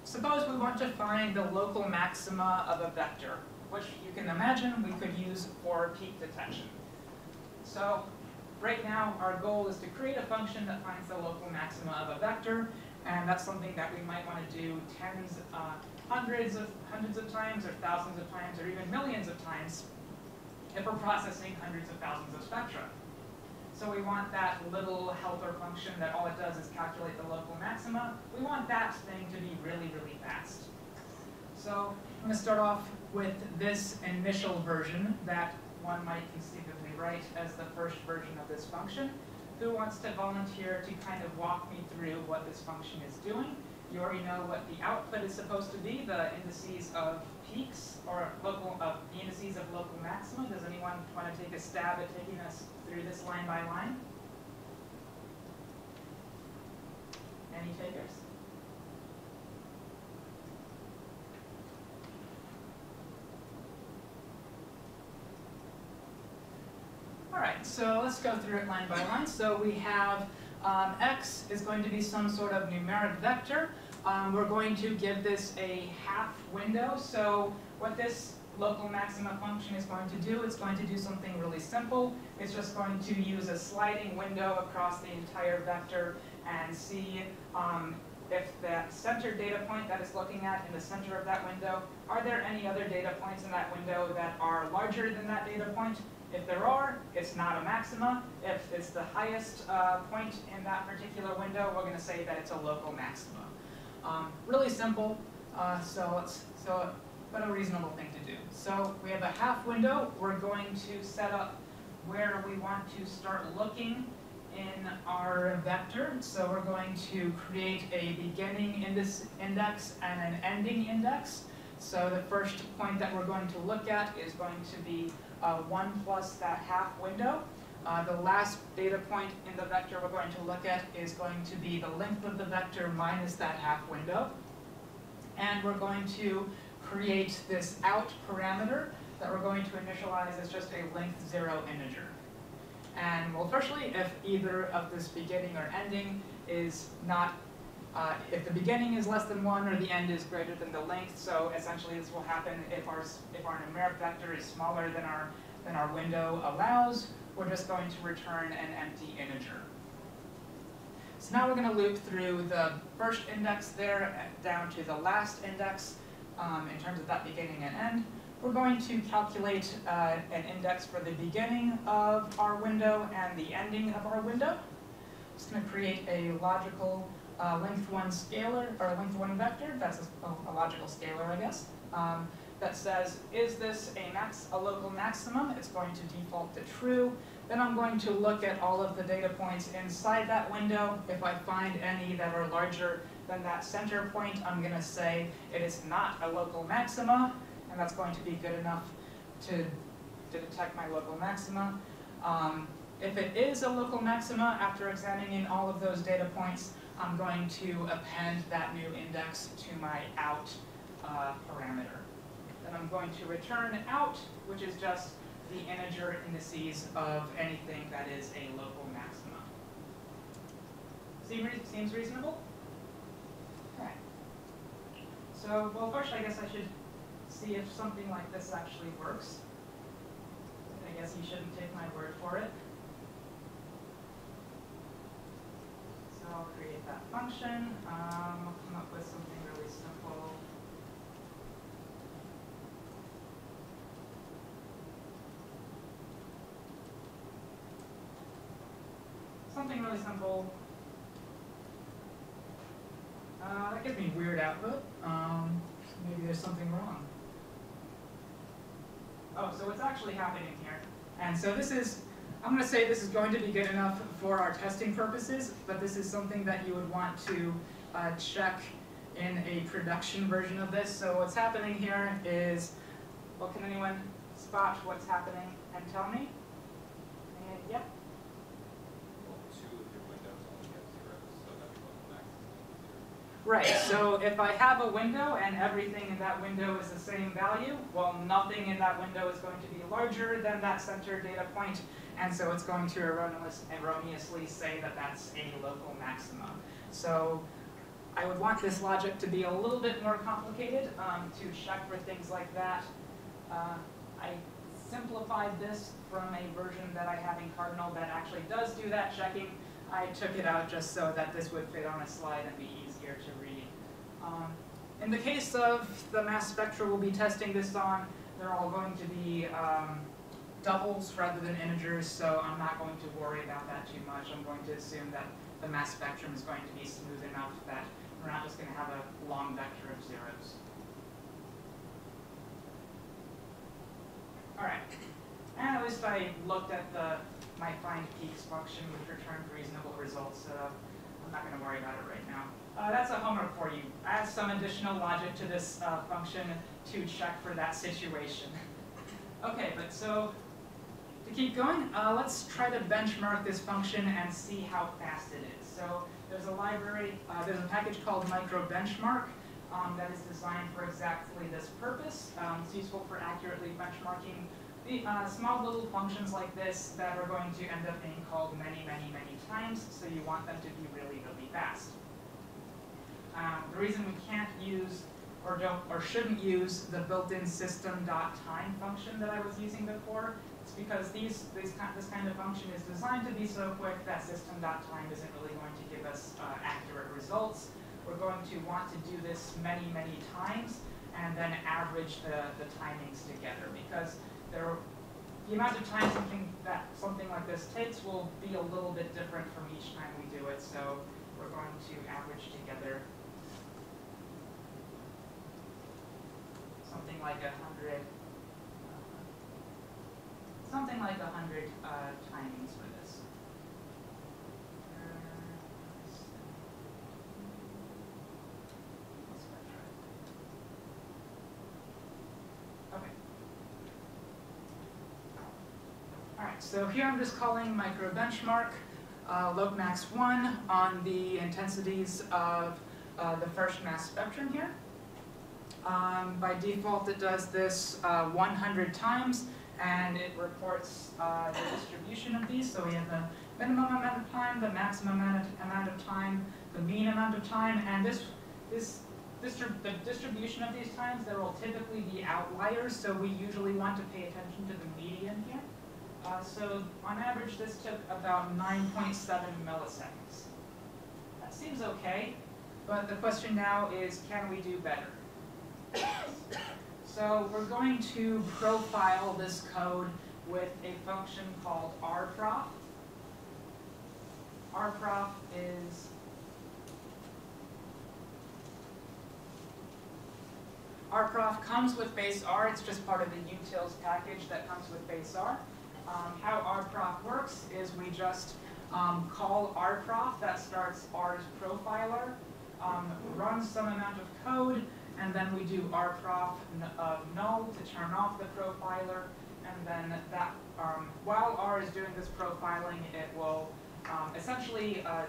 Speaker 1: suppose we want to find the local maxima of a vector, which you can imagine we could use for peak detection. So right now, our goal is to create a function that finds the local maxima of a vector, and that's something that we might want to do tens, uh, hundreds of hundreds of times, or thousands of times, or even millions of times, if we're processing hundreds of thousands of spectra. So we want that little helper function that all it does is calculate the local maxima. We want that thing to be really, really fast. So I'm going to start off with this initial version that one might conceivably write as the first version of this function. Who wants to volunteer to kind of walk me through what this function is doing? You already know what the output is supposed to be, the indices of peaks or local of the indices of local maxima. Does anyone want to take a stab at taking us through this line by line? Any takers? All right, so let's go through it line by line. So we have um, x is going to be some sort of numeric vector. Um, we're going to give this a half window. So what this local maxima function is going to do, it's going to do something really simple. It's just going to use a sliding window across the entire vector and see um, if the center data point that it's looking at in the center of that window, are there any other data points in that window that are larger than that data point? If there are, it's not a maxima. If it's the highest uh, point in that particular window, we're going to say that it's a local maxima. Um, really simple, uh, so it's so but a reasonable thing to do. So we have a half window. We're going to set up where we want to start looking in our vector. So we're going to create a beginning index and an ending index. So the first point that we're going to look at is going to be uh, 1 plus that half window. Uh, the last data point in the vector we're going to look at is going to be the length of the vector minus that half window. And we're going to create this out parameter that we're going to initialize as just a length zero integer. And well, if either of this beginning or ending is not, uh, if the beginning is less than one or the end is greater than the length, so essentially this will happen if our, if our numeric vector is smaller than our, than our window allows, we're just going to return an empty integer. So now we're going to loop through the first index there down to the last index um, in terms of that beginning and end. We're going to calculate uh, an index for the beginning of our window and the ending of our window. It's going to create a logical uh, length one scalar, or length one vector, that's a, a logical scalar, I guess, um, that says, is this a, max, a local maximum? It's going to default to true. Then I'm going to look at all of the data points inside that window. If I find any that are larger than that center point, I'm going to say it is not a local maxima, and that's going to be good enough to, to detect my local maxima. Um, if it is a local maxima, after examining all of those data points, I'm going to append that new index to my out uh, parameter. Then I'm going to return out, which is just the integer indices of anything that is a local maxima. Seem re seems reasonable? Okay. So, well, first I guess I should see if something like this actually works. I guess you shouldn't take my word for it. So I'll create that function. Um, I'll come up with something really simple. Something really simple Uh, that gives me weird output. Um, maybe there's something wrong. Oh, so what's actually happening here? And so this is, I'm going to say this is going to be good enough for our testing purposes, but this is something that you would want to uh, check in a production version of this. So what's happening here is, well, can anyone spot what's happening and tell me? Uh, yep. Right, so if I have a window and everything in that window is the same value, well, nothing in that window is going to be larger than that center data point, and so it's going to erroneous, erroneously say that that's a local maximum. So I would want this logic to be a little bit more complicated um, to check for things like that. Uh, I simplified this from a version that I have in Cardinal that actually does do that checking. I took it out just so that this would fit on a slide and be easier to read. Um, in the case of the mass spectra we'll be testing this on, they're all going to be um, doubles rather than integers, so I'm not going to worry about that too much. I'm going to assume that the mass spectrum is going to be smooth enough that we're not just going to have a long vector of zeros. All right, and at least I looked at the my find peaks function, which returned reasonable results, so I'm not going to worry about it right now. Uh, that's a homework for you. Add some additional logic to this uh, function to check for that situation. okay, but so to keep going, uh, let's try to benchmark this function and see how fast it is. So there's a library, uh, there's a package called microbenchmark um, that is designed for exactly this purpose. Um, it's useful for accurately benchmarking the, uh, small little functions like this that are going to end up being called many, many, many times, so you want them to be really, really fast. Um, the reason we can't use or don't or shouldn't use the built-in system.time function that I was using before is because these, these kind, this kind of function is designed to be so quick that system.time isn't really going to give us uh, accurate results. We're going to want to do this many, many times and then average the, the timings together because there, the amount of time something that something like this takes will be a little bit different from each time we do it. So we're going to average together something like a hundred, uh, something like a hundred uh, timings for this. Okay. All right, so here I'm just calling microbenchmark uh, locmax 1 on the intensities of uh, the first mass spectrum here. Um, by default, it does this uh, 100 times, and it reports uh, the distribution of these. So we have the minimum amount of time, the maximum amount of, amount of time, the mean amount of time, and this, this the distribution of these times, there will typically be outliers, so we usually want to pay attention to the median here. Uh, so on average, this took about 9.7 milliseconds. That seems okay, but the question now is, can we do better? So we're going to profile this code with a function called rprof. rprof is rprof comes with base R, it's just part of the utils package that comes with base R. Um, how rprof works is we just um, call rprof, that starts R's profiler, um, runs some amount of code, and then we do rprof uh, null to turn off the profiler, and then that, um, while R is doing this profiling, it will um, essentially uh,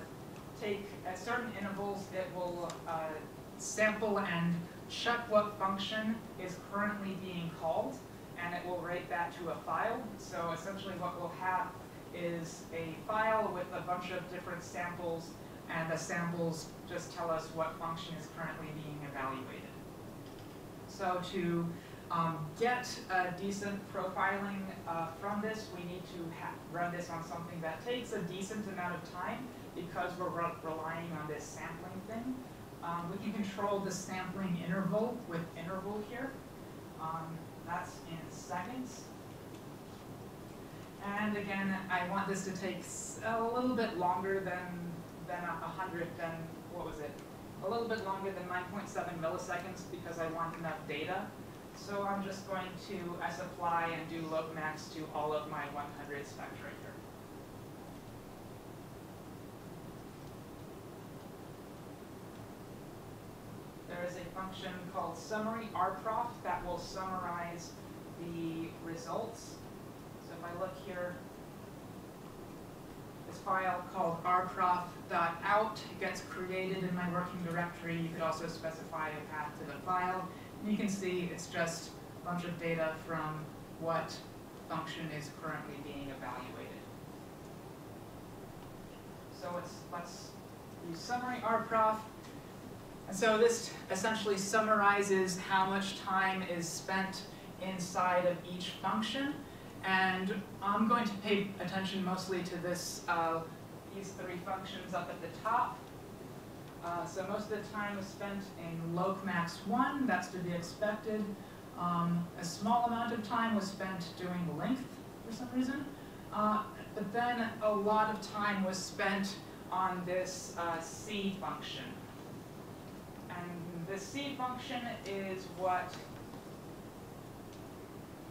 Speaker 1: take, at certain intervals, it will uh, sample and check what function is currently being called, and it will write that to a file. So essentially what we'll have is a file with a bunch of different samples, and the samples just tell us what function is currently being evaluated. So to um, get a decent profiling uh, from this, we need to run this on something that takes a decent amount of time because we're re relying on this sampling thing. Um, we can control the sampling interval with interval here. Um, that's in seconds. And again, I want this to take a little bit longer than than a hundred, than what was it? A little bit longer than nine point seven milliseconds because I want enough data. So I'm just going to sapply and do locmax to all of my one hundred spectra here. There is a function called summary rprof that will summarize the results. So if I look here, this file called rprof.out gets created in my working directory. You could also specify a path to the file. And you can see it's just a bunch of data from what function is currently being evaluated. So let's, let's use summary rprof. And so this essentially summarizes how much time is spent inside of each function. And I'm going to pay attention mostly to this, uh, these three functions up at the top. Uh, so most of the time was spent in locmax one, that's to be expected. Um, a small amount of time was spent doing length for some reason. Uh, but then a lot of time was spent on this uh, C function. And the C function is what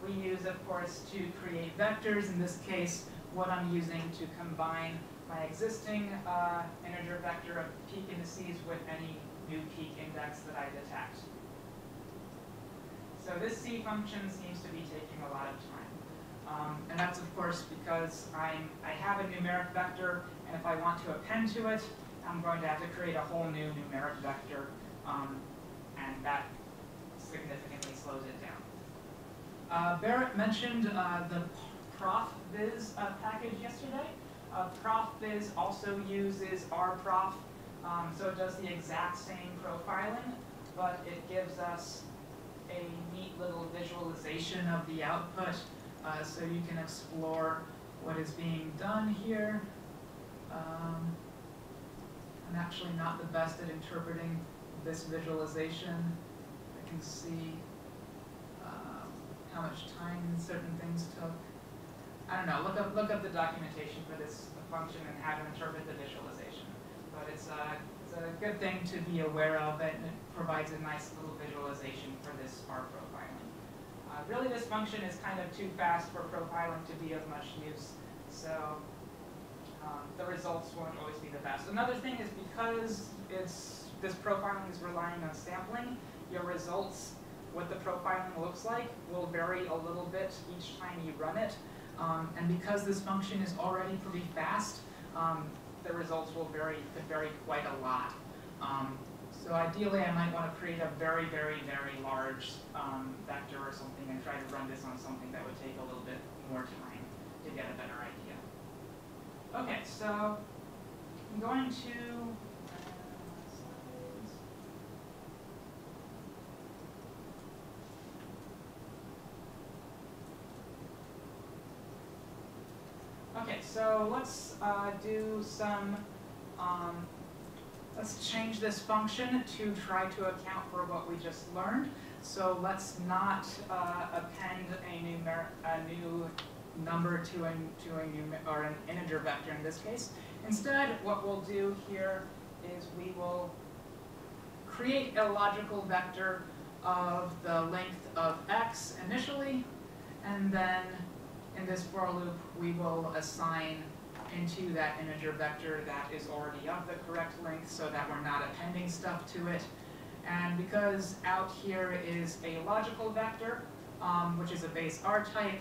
Speaker 1: we use, of course, to create vectors. In this case, what I'm using to combine my existing uh, integer vector of peak indices with any new peak index that I detect. So this C function seems to be taking a lot of time. Um, and that's of course because I'm, I have a numeric vector, and if I want to append to it, I'm going to have to create a whole new numeric vector, um, and that significantly slows it. Uh, Barrett mentioned uh, the profvis uh, package yesterday. Uh, profvis also uses rprof, um, so it does the exact same profiling, but it gives us a neat little visualization of the output uh, so you can explore what is being done here. Um, I'm actually not the best at interpreting this visualization. I can see how much time certain things took. I don't know, look up, look up the documentation for this function and how to interpret the visualization. But it's a, it's a good thing to be aware of and it provides a nice little visualization for this R profiling. Uh, really this function is kind of too fast for profiling to be of much use, so um, the results won't always be the best. Another thing is because it's, this profiling is relying on sampling, your results, what the profiling looks like, will vary a little bit each time you run it. Um, and because this function is already pretty fast, um, the results will vary, vary quite a lot. Um, so ideally, I might want to create a very, very, very large um, vector or something and try to run this on something that would take a little bit more time to get a better idea. Okay, so I'm going to uh, slides. Okay, so let's uh, do some, um, let's change this function to try to account for what we just learned. So let's not uh, append a, numer a new number to a, to a numer or an integer vector in this case. Instead, what we'll do here is we will create a logical vector of the length of x initially, and then in this for loop, we will assign into that integer vector that is already of the correct length so that we're not appending stuff to it. And because out here is a logical vector, um, which is a base R type,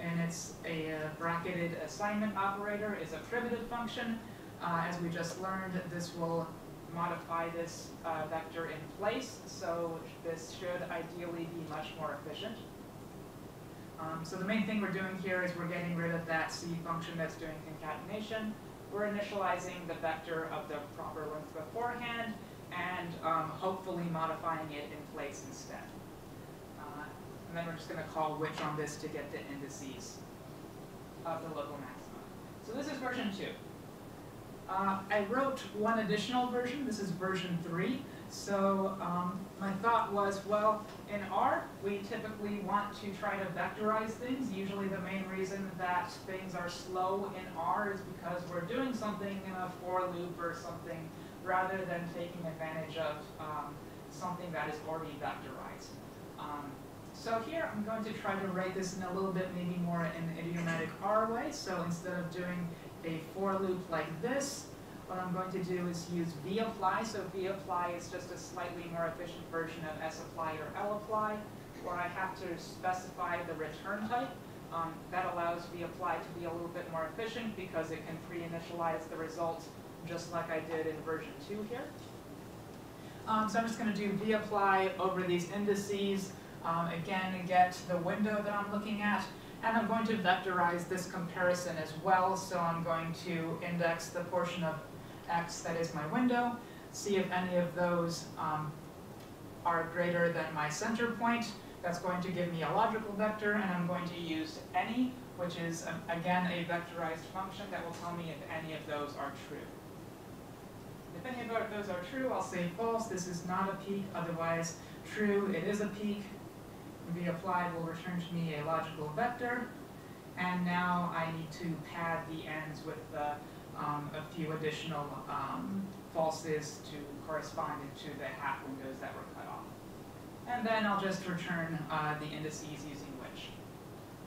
Speaker 1: and it's a uh, bracketed assignment operator, is a primitive function. Uh, as we just learned, this will modify this uh, vector in place, so this should ideally be much more efficient. Um, so the main thing we're doing here is we're getting rid of that C function that's doing concatenation. We're initializing the vector of the proper length beforehand, and um, hopefully modifying it in place instead. Uh, and then we're just going to call which on this to get the indices of the local maxima. So this is version 2. Uh, I wrote one additional version, this is version three. So um, my thought was, well, in R, we typically want to try to vectorize things. Usually the main reason that things are slow in R is because we're doing something in a for loop or something rather than taking advantage of um, something that is already vectorized. Um, so here I'm going to try to write this in a little bit maybe more in the idiomatic R way. So instead of doing a for loop like this, what I'm going to do is use vapply. So vapply is just a slightly more efficient version of sapply or lapply, where I have to specify the return type. Um, that allows vapply to be a little bit more efficient because it can pre-initialize the result just like I did in version 2 here. Um, so I'm just going to do vapply over these indices, um, again, and get the window that I'm looking at. And I'm going to vectorize this comparison as well. So I'm going to index the portion of x that is my window, see if any of those um, are greater than my center point. That's going to give me a logical vector, and I'm going to use any, which is, um, again, a vectorized function that will tell me if any of those are true. If any of those are true, I'll say false, this is not a peak, otherwise true, it is a peak. Vapply will return to me a logical vector, and now I need to pad the ends with the um, a few additional um, falses to correspond to the half windows that were cut off. And then I'll just return uh, the indices using which.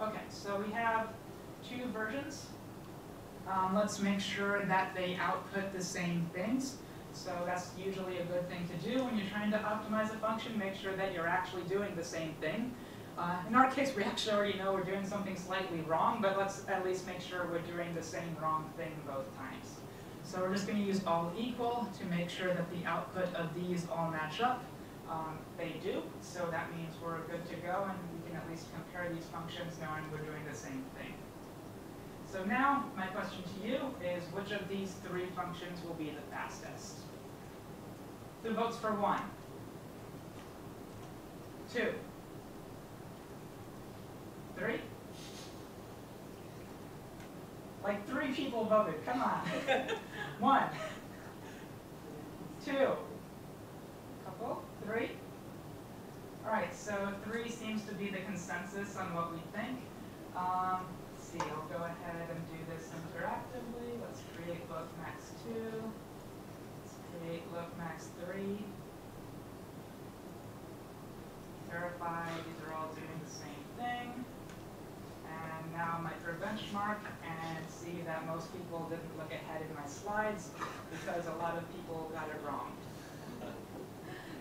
Speaker 1: Okay, so we have two versions. Um, let's make sure that they output the same things. So that's usually a good thing to do when you're trying to optimize a function, make sure that you're actually doing the same thing. Uh, in our case, we actually already know we're doing something slightly wrong, but let's at least make sure we're doing the same wrong thing both times. So we're just going to use all equal to make sure that the output of these all match up. Um, they do, so that means we're good to go, and we can at least compare these functions knowing we're doing the same thing. So now, my question to you is, which of these three functions will be the fastest? Who votes for one? Two? Three? Like three people voted, come on. One. Two. Couple, three. All right, so three seems to be the consensus on what we think. Um, let's see, I'll go ahead and do this interactively. Let's create look max two. Let's create locmax three. Verify these are all doing the same thing. And now might throw benchmark and see that most people didn't look ahead in my slides because a lot of people got it wrong.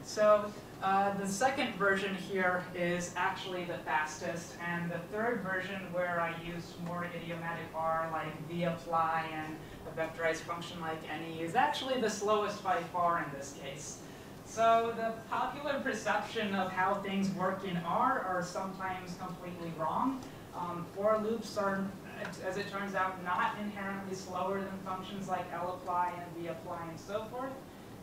Speaker 1: So uh, the second version here is actually the fastest, and the third version where I use more idiomatic R like vapply and a vectorized function like any is actually the slowest by far in this case. So the popular perception of how things work in R are sometimes completely wrong. Um, for loops are, as it turns out, not inherently slower than functions like lapply and vapply and so forth.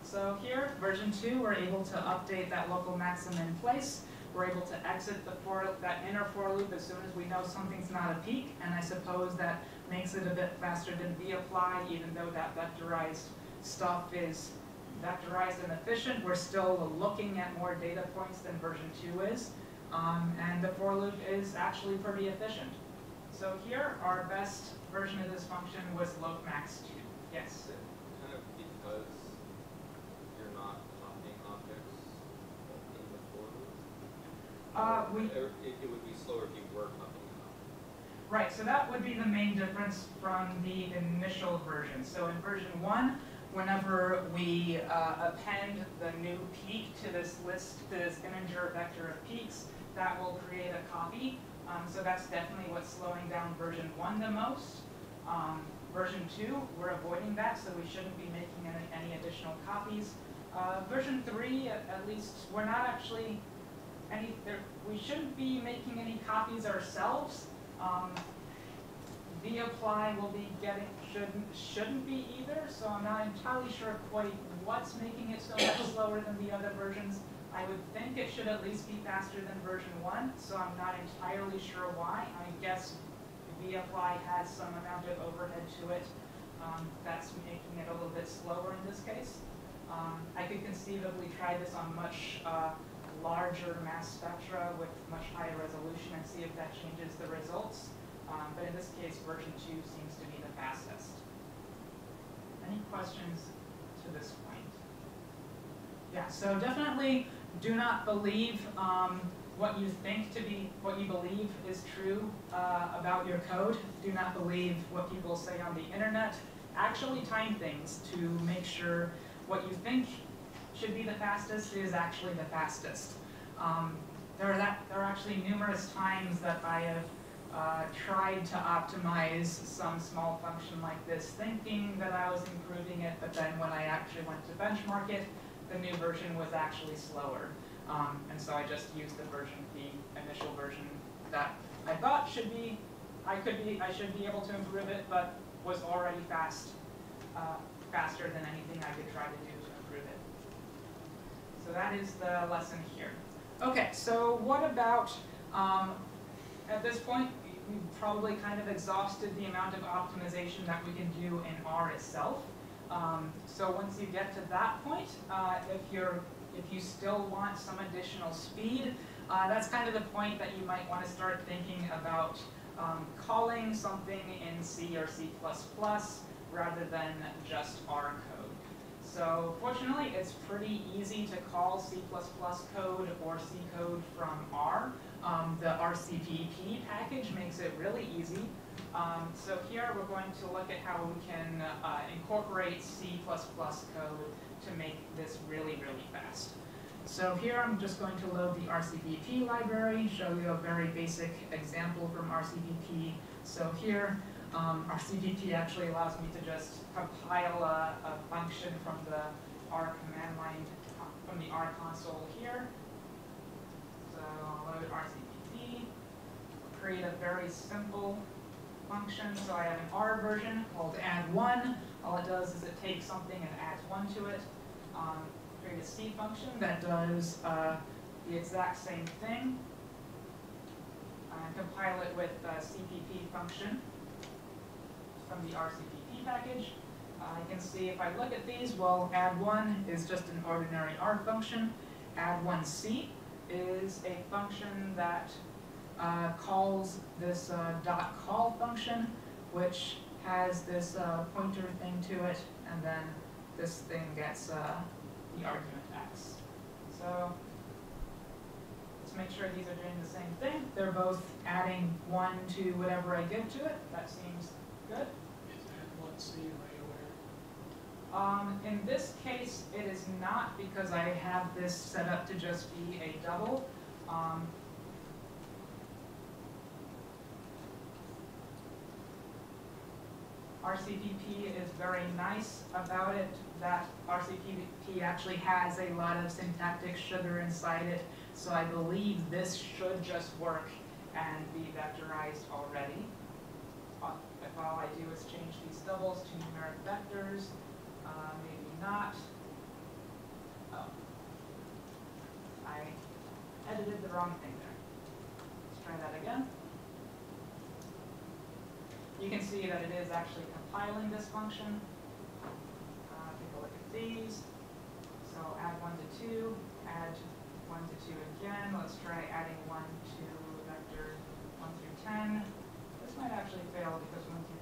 Speaker 1: So here, version 2, we're able to update that local maximum in place. We're able to exit the for, that inner for loop as soon as we know something's not a peak, and I suppose that makes it a bit faster than vapply, even though that vectorized stuff is vectorized and efficient. We're still looking at more data points than version 2 is. Um, and the for loop is actually pretty efficient. So here, our best version of this function was loc_max2. Yes?
Speaker 3: Kind of because you're not copying objects in the for loop?
Speaker 1: Uh, we,
Speaker 3: It, it would be slower if you were copying
Speaker 1: right, so that would be the main difference from the initial version. So in version 1, whenever we uh, append the new peak to this list, to this integer vector of peaks, that will create a copy. Um, so that's definitely what's slowing down version 1 the most. Um, version 2, we're avoiding that, so we shouldn't be making any, any additional copies. Uh, version 3, at, at least, we're not actually any, there, we shouldn't be making any copies ourselves. Um, vapply will be getting, shouldn't, shouldn't be either, so I'm not entirely sure quite what's making it so much slower than the other versions. I would think it should at least be faster than version one, so I'm not entirely sure why. I guess the apply has some amount of overhead to it. Um, that's making it a little bit slower in this case. Um, I could conceivably try this on much uh, larger mass spectra with much higher resolution and see if that changes the results. Um, but in this case, version two seems to be the fastest. Any questions to this point? Yeah, so definitely do not believe um, what you think to be, what you believe is true uh, about your code. Do not believe what people say on the internet. Actually time things to make sure what you think should be the fastest is actually the fastest. Um, there, are that, there are actually numerous times that I have uh, tried to optimize some small function like this, thinking that I was improving it, but then when I actually went to benchmark it, the new version was actually slower. Um, and so I just used the version, the initial version that I thought should be, I could be, I should be able to improve it, but was already fast, uh, faster than anything I could try to do to improve it. So that is the lesson here. Okay, so what about, um, at this point, we've probably kind of exhausted the amount of optimization that we can do in R itself. Um, so once you get to that point, uh, if you're if you still want some additional speed, uh, that's kind of the point that you might want to start thinking about um, calling something in C or C++ rather than just R code. So fortunately, it's pretty easy to call C++ code or C code from R. Um, the RCPP package makes it really easy. Um, so here we're going to look at how we can uh, incorporate C++ code to make this really, really fast. So here I'm just going to load the RCPP library, show you a very basic example from RCPP. So here, um, RCPP actually allows me to just compile a, a function from the R command line, from the R console here. Load RCPP, create a very simple function. So I have an R version called add1. All it does is it takes something and adds one to it. Um, create a C function that does uh, the exact same thing. And compile it with a CPP function from the RCPP package. Uh, you can see if I look at these, well, add1 is just an ordinary R function. Add1C is a function that uh, calls this uh, dot call function, which has this uh, pointer thing to it, and then this thing gets uh, the argument x. So let's make sure these are doing the same thing. They're both adding 1 to whatever I give to it. That seems good.
Speaker 4: Is that one
Speaker 1: Um, in this case, it is not because I have this set up to just be a double. Um, RCPP is very nice about it, that RCPP actually has a lot of syntactic sugar inside it, so I believe this should just work and be vectorized already. Uh, If all I do is change these doubles to numeric vectors, uh, maybe not. Oh. I edited the wrong thing there. Let's try that again. You can see that it is actually compiling this function. Uh, take a look at these. So add one to two, add one to two again. Let's try adding one to vector one through ten. This might actually fail because one through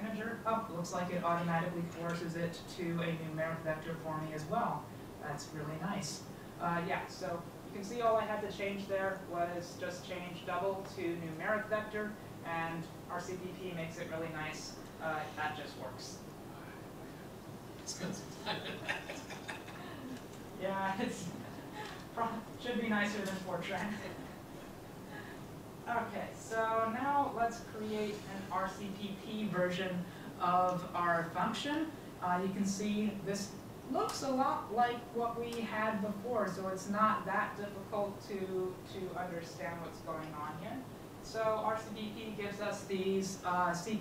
Speaker 1: integer. Oh, looks like it automatically forces it to a numeric vector for me as well. That's really nice. Uh, yeah, so you can see all I had to change there was just change double to numeric vector and RCPP makes it really nice. Uh, that just works.
Speaker 5: Spend some time in that.
Speaker 1: Yeah, it's pro- should be nicer than Fortran. okay, so now let's create an RCPP version of our function. Uh, you can see this looks a lot like what we had before, so it's not that difficult to, to understand what's going on here. So RCPP gives us these uh, C++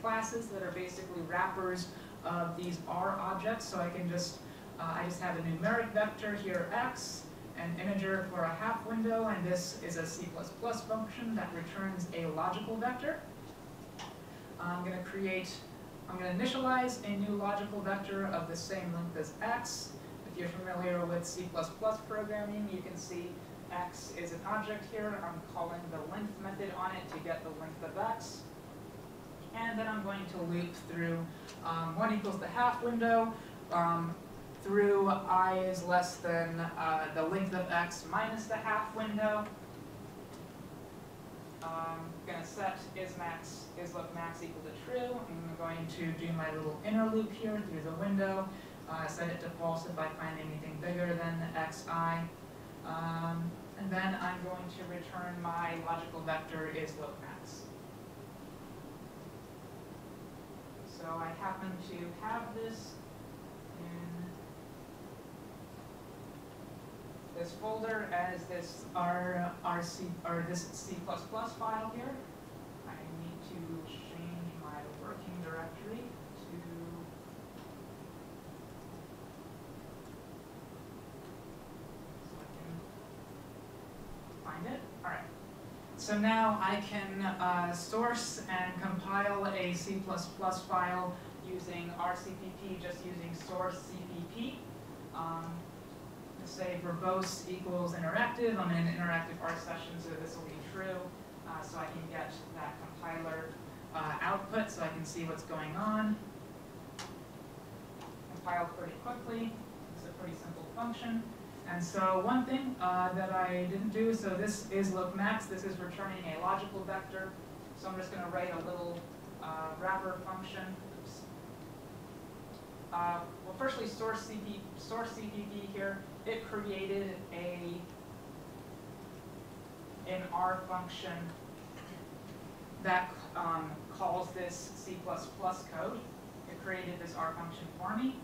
Speaker 1: classes that are basically wrappers of these R objects. So I can just, uh, I just have a numeric vector here, x, an integer for a half window, and this is a C++ function that returns a logical vector. I'm going to create I'm gonna initialize a new logical vector of the same length as x. If you're familiar with C++ programming, you can see x is an object here. I'm calling the length method on it to get the length of x. And then I'm going to loop through um, 1 equals the half window um, through i is less than uh, the length of x minus the half window. Um, I'm gonna set is max is locmax equal to true. I'm going to do my little inner loop here through the window. Uh, set it to false if I find anything bigger than xi. Um, and then I'm going to return my logical vector is locmax. So I happen to have this this folder as this R, RC, or this C++ file here. I need to change my working directory to so I can find it. All right. So now I can uh, source and compile a C++ file using RCPP, just using source CPP. Um, say verbose equals interactive, I'm in an interactive R session, so this will be true. Uh, so I can get that compiler uh, output so I can see what's going on. Compiled pretty quickly. It's a pretty simple function. And so one thing uh, that I didn't do, so this is locmax, this is returning a logical vector. So I'm just going to write a little uh, wrapper function. Oops. Uh, well, firstly, source source CPP here, it created a an R function that um, calls this C++ code. It created this R function for me.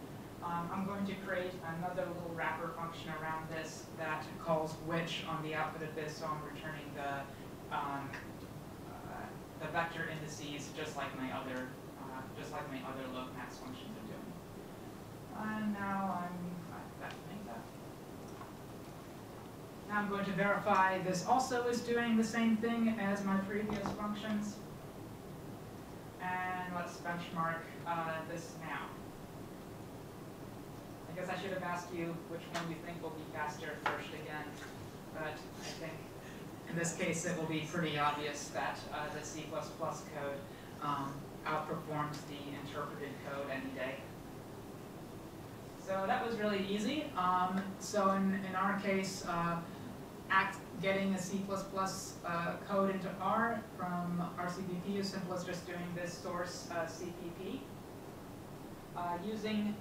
Speaker 1: Um, I'm going to create another little wrapper function around this that calls which on the output of this, so I'm returning the um, uh, the vector indices just like my other uh, just like my other locmax functions are doing. And now I'm I have to make that. Now I'm going to verify this also is doing the same thing as my previous functions. And let's benchmark uh, this now. I guess I should have asked you which one you think will be faster first again, but I think in this case it will be pretty obvious that uh, the C++ code um, outperforms the interpreted code any day. So that was really easy. Um, so in, in our case, uh, act, getting a C++ uh, code into R from RCPP is simple as just doing this source uh, CPP. Uh, using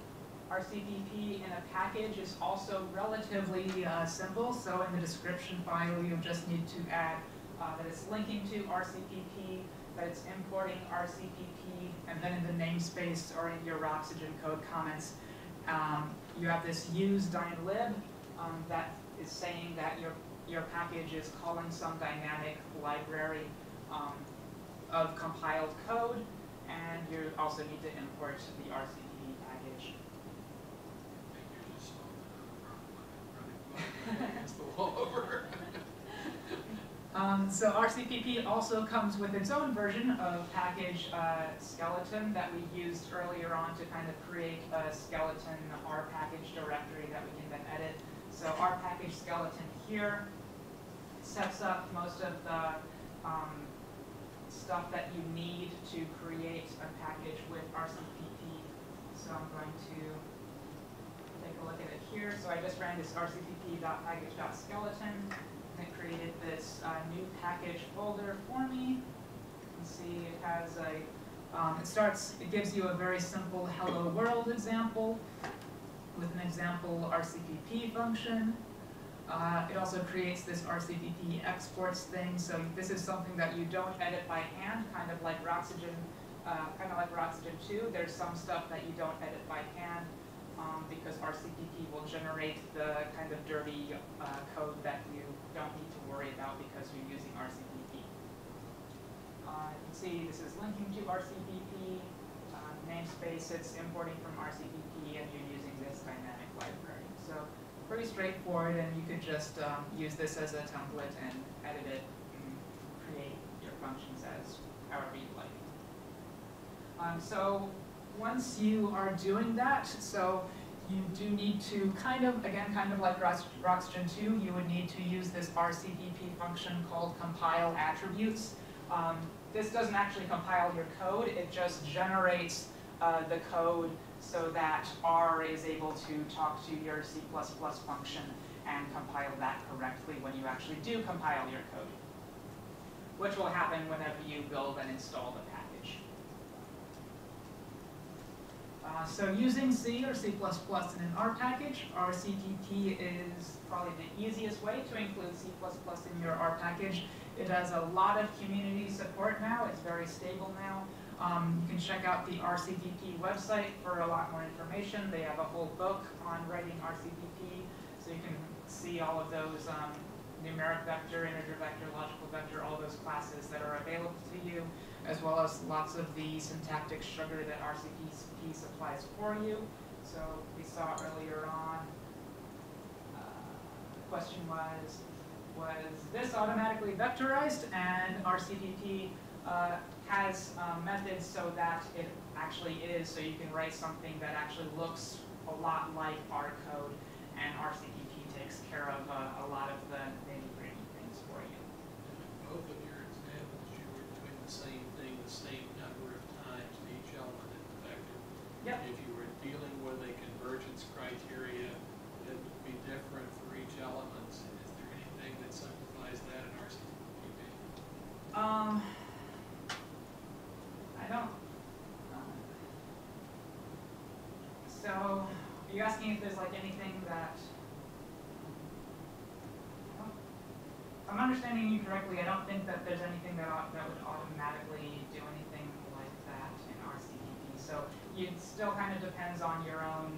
Speaker 1: RCPP in a package is also relatively uh, simple. So in the description file, you just need to add uh, that it's linking to RCPP, that it's importing RCPP, and then in the namespace or in your Roxygen code comments, um, you have this use dynlib um, that is saying that your your package is calling some dynamic library um, of compiled code, and you also need to import the RCPP package.
Speaker 4: Against the wall over.
Speaker 1: Um, so RCPP also comes with its own version of package uh, skeleton that we used earlier on to kind of create a skeleton R package directory that we can then edit. So R package skeleton here sets up most of the um, stuff that you need to create a package with RCPP. So I'm going to take a look at it here. So I just ran this rcpp.package.skeleton and it created this uh, new package folder for me. You can see it has a, um, it starts, it gives you a very simple hello world example with an example RCPP function. Uh, it also creates this RCPP exports thing, so this is something that you don't edit by hand, kind of like Roxygen, uh, kind of like Roxygen 2. There's some stuff that you don't edit by hand um, because RCPP will generate the kind of dirty uh, code that you don't need to worry about because you're using RCPP. Uh, you can see this is linking to RCPP, uh, namespace, it's importing from RCPP, and you're using this dynamic library. So pretty straightforward, and you could just um, use this as a template and edit it and create your functions as however you like. Um, so once you are doing that, so you do need to kind of, again, kind of like Rox- Roxygen two, you would need to use this RCPP function called compile attributes. Um, this doesn't actually compile your code, it just generates uh, the code so that R is able to talk to your C++ function and compile that correctly when you actually do compile your code, which will happen whenever you build and install the package. Uh, so using C or C++ in an R package, RCPP is probably the easiest way to include C++ in your R package. It has a lot of community support now, it's very stable now. Um, you can check out the RCPP website for a lot more information. They have a whole book on writing RCPP, so you can see all of those um, numeric vector, integer vector, logical vector, all those classes that are available to you, as well as lots of the syntactic sugar that RCPP supplies for you. So we saw earlier on, uh, the question was, was this automatically vectorized? And RCPP uh, has um, methods so that it actually is, so you can write something that actually looks a lot like our code, and RCPP takes care of uh, a lot of the nitty-gritty things for you.
Speaker 4: Both of your examples, you were doing the same thing, the same number of times to each element in the vector.
Speaker 1: Yep.
Speaker 4: If you were dealing with a convergence criteria, it would be different for each element. Is there anything that simplifies that in RCPP?
Speaker 1: Um, I don't. um, So, are you asking if there's like anything that? if I'm understanding you correctly, I don't think that there's anything that that would automatically do anything like that in RCPP. So it still kind of depends on your own,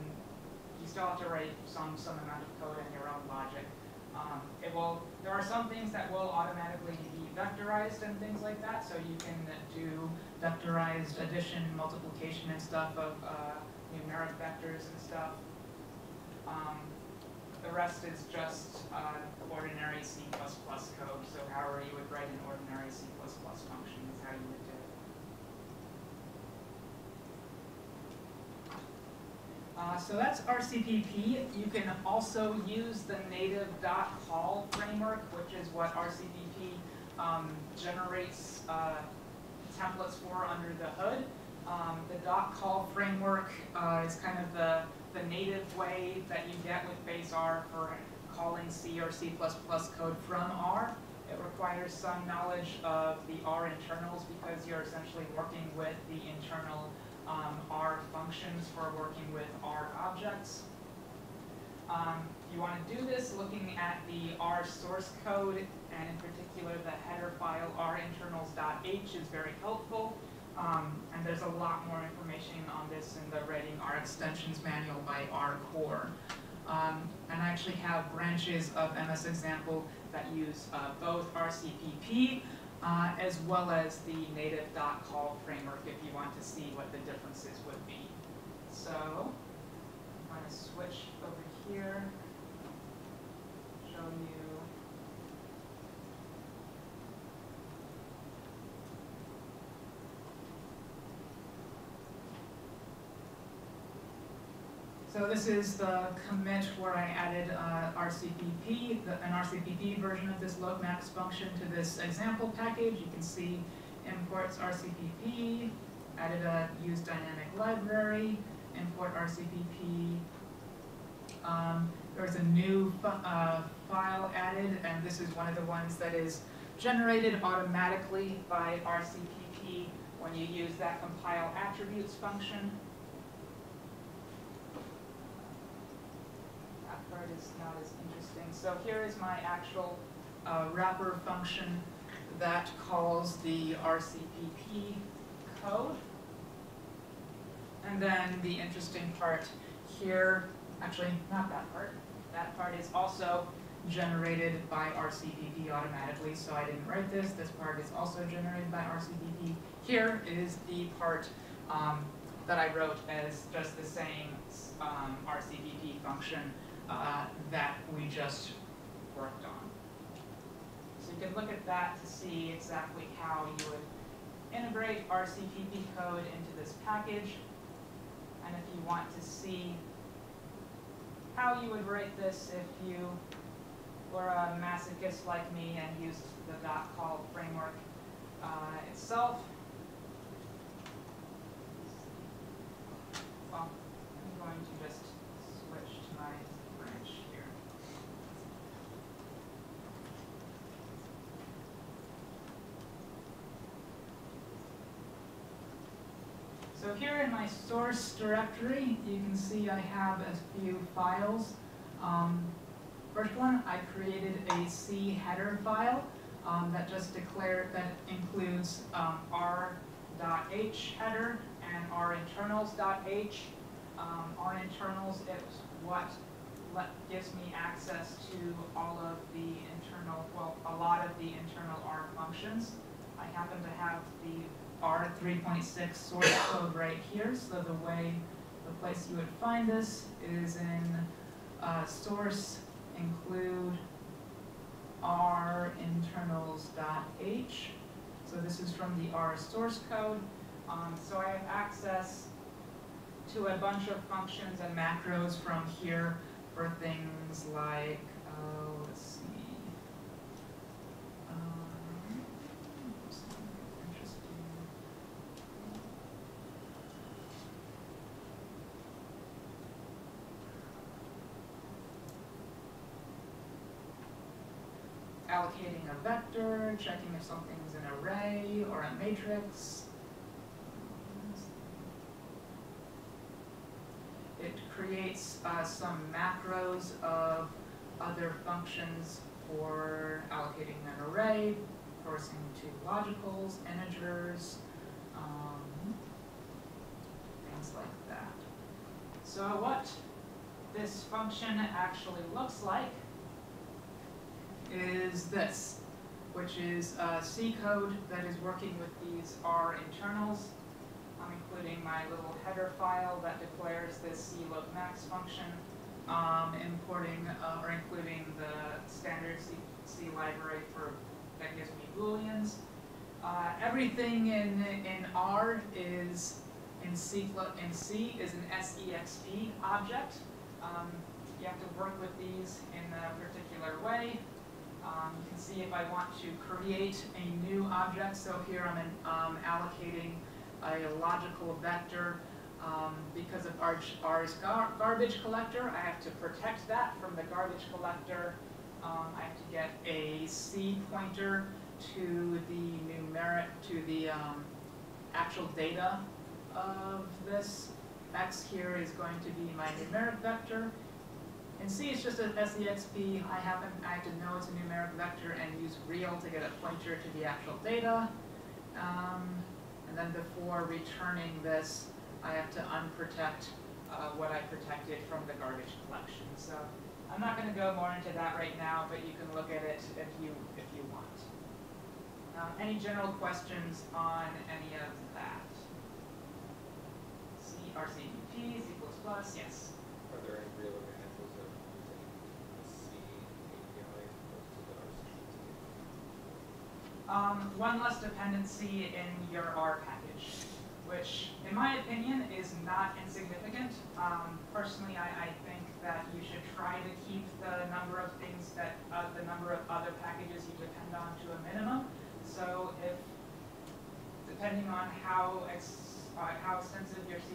Speaker 1: you still have to write some, some amount of code and your own logic. Um, it will, there are some things that will automatically be vectorized and things like that, so you can do vectorized addition, multiplication and stuff of uh, numeric vectors and stuff. Um, the rest is just uh, ordinary C++ code, so however you would write an ordinary C++ function is how you would do it. Uh, so that's RCPP. You can also use the native dot call framework, which is what RCPP um, generates uh, templates for under the hood. Um, the dot call framework uh, is kind of the, the native way that you get with base R for calling C or C++ code from R. It requires some knowledge of the R internals because you're essentially working with the internal um, R functions for working with R objects. Um, you want to do this looking at the R source code, and in particular the header file rinternals.h is very helpful. Um, and there's a lot more information on this in the Writing R Extensions Manual by R Core. Um, and I actually have branches of MS Example that use uh, both RCPP uh, as well as the native call framework if you want to see what the differences would be. So, I'm going to switch over here, show you. So this is the commit where I added uh, RCPP, the- an RCPP version of this locmax function to this example package. You can see imports RCPP, added a use dynamic library, import RCPP. Um, There's a new uh, file added, and this is one of the ones that is generated automatically by RCPP when you use that compile attributes function. That is not as interesting. So here is my actual uh, wrapper function that calls the RCPP code. And then the interesting part here, actually, not that part, that part is also generated by RCPP automatically, so I didn't write this. This part is also generated by RCPP. Here is the part um, that I wrote as just the same um, RCPP function uh, that we just worked on. So you can look at that to see exactly how you would integrate RCPP code into this package. and if you want to see how you would write this if you were a masochist like me and used the dot call framework uh, itself. Well, I'm going to just switch to my branch here. So here in my source directory, you can see I have a few files. Um, first one, I created a C header file um, that just declared, that includes um, r.h header and rinternals.h. Um, rinternals is what gives me access to all of the internal, well, a lot of the internal R functions. I happen to have the R three point six source code right here, so the way, the place you would find this is in, uh, source include R internals.h. So this is from the R source code. Um, so I have access to a bunch of functions and macros from here for things like, oh, let's see. Um, something interesting. Allocating a vector, checking if something's an array or a matrix. It creates uh, some macros of other functions for allocating an array, parsing to logicals, integers, um, things like that. So what this function actually looks like is this, which is uh, C code that is working with these R internals. I'm including my little header file that declares this clocmax function, um, importing uh, or including the standard C, C library for that gives me booleans. Uh, everything in in R is in C in C is an SEXP object. Um, you have to work with these in a particular way. Um, you can see if I want to create a new object, so here I'm in, um, allocating a logical vector. Um, because of R's gar garbage collector, I have to protect that from the garbage collector. Um, I have to get a C pointer to the numeric, to the um, actual data of this. X here is going to be my numeric vector. In C, is just an SEXP. I happen, I have to know it's a numeric vector and use real to get a pointer to the actual data. Um, and then before returning this, I have to unprotect uh, what I protected from the garbage collection. So I'm not going to go more into that right now, but you can look at it if you if you want. Um, any general questions on any of that? C, RCPP, C++, yes.
Speaker 3: Are there any real advantages of using the C API as opposed to the RCPP?
Speaker 1: Um, one less dependency in your R package, which, in my opinion, is not insignificant. Um, personally, I, I think that you should try to keep the number of things that, uh, the number of other packages you depend on to a minimum. So if, depending on how uh, how extensive your C++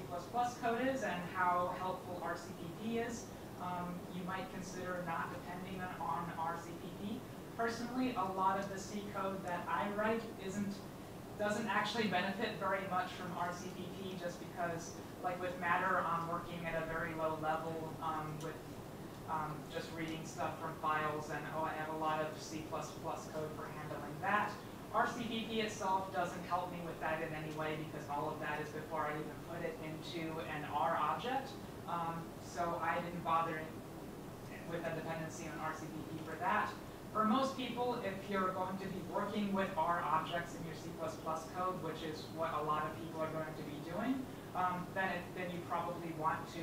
Speaker 1: code is and how helpful RCPP is, um, you might consider not depending on, on RCPP. Personally, a lot of the C code that I write isn't, doesn't actually benefit very much from RCPP just because, like with Matter, I'm working at a very low level um, with um, just reading stuff from files and oh, I have a lot of C++ code for handling that. RCPP itself doesn't help me with that in any way because all of that is before I even put it into an R object. Um, so I didn't bother with a dependency on RCPP for that. For most people, if you're going to be working with R objects in your C++ code, which is what a lot of people are going to be doing, um, then, it, then you probably want to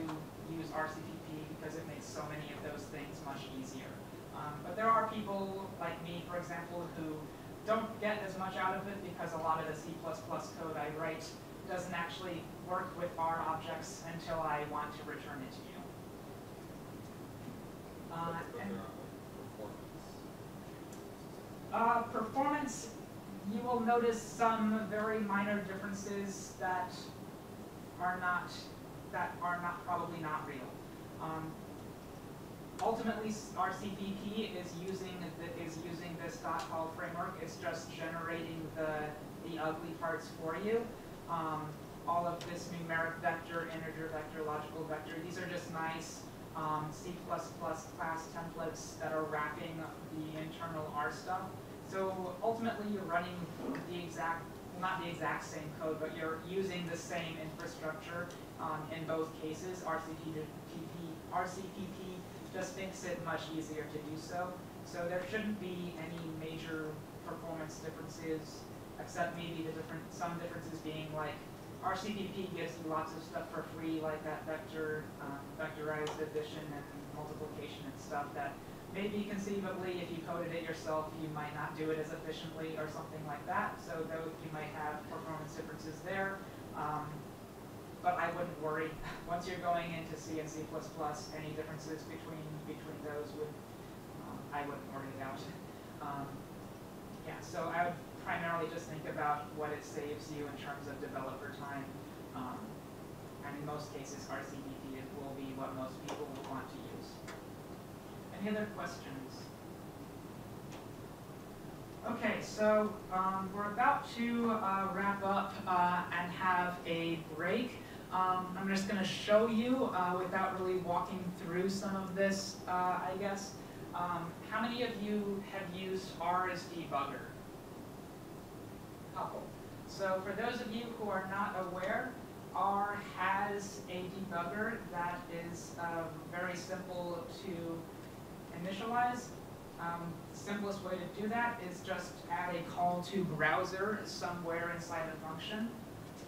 Speaker 1: use RCPP because it makes so many of those things much easier. Um, but there are people like me, for example, who don't get as much out of it because a lot of the C++ code I write doesn't actually work with R objects until I want to return it to you. Uh, and-
Speaker 3: aren't like performance issues.
Speaker 1: Uh, performance, you will notice some very minor differences that are not, that are not, probably not real. Um, ultimately, our is using, the- is using this dot call framework, it's just generating the, the ugly parts for you. Um, all of this numeric vector, integer vector, logical vector, these are just nice, um, C++ class templates that are wrapping the internal R stuff. So ultimately, you're running the exact, well, not the exact same code, but you're using the same infrastructure um, in both cases. RCPP, RCPP just makes it much easier to do so. So there shouldn't be any major performance differences, except maybe the different, some differences being like RCPP gives you lots of stuff for free, like that vector, um, vectorized addition and multiplication and stuff that maybe conceivably, if you coded it yourself, you might not do it as efficiently or something like that. So though you might have performance differences there. Um, but I wouldn't worry. Once you're going into C and C++, any differences between, between those would, um, I wouldn't worry about. Um, yeah, so I would primarily just think about what it saves you in terms of developer time. Um, and in most cases, RCPP will be what most people will want to use. Any other questions? Okay, so um, we're about to uh, wrap up uh, and have a break. Um, I'm just going to show you, uh, without really walking through some of this, uh, I guess. Um, how many of you have used R as debugger? Couple. So for those of you who are not aware, R has a debugger that is uh, very simple to initialize. Um, simplest way to do that is just add a call to browser somewhere inside a function.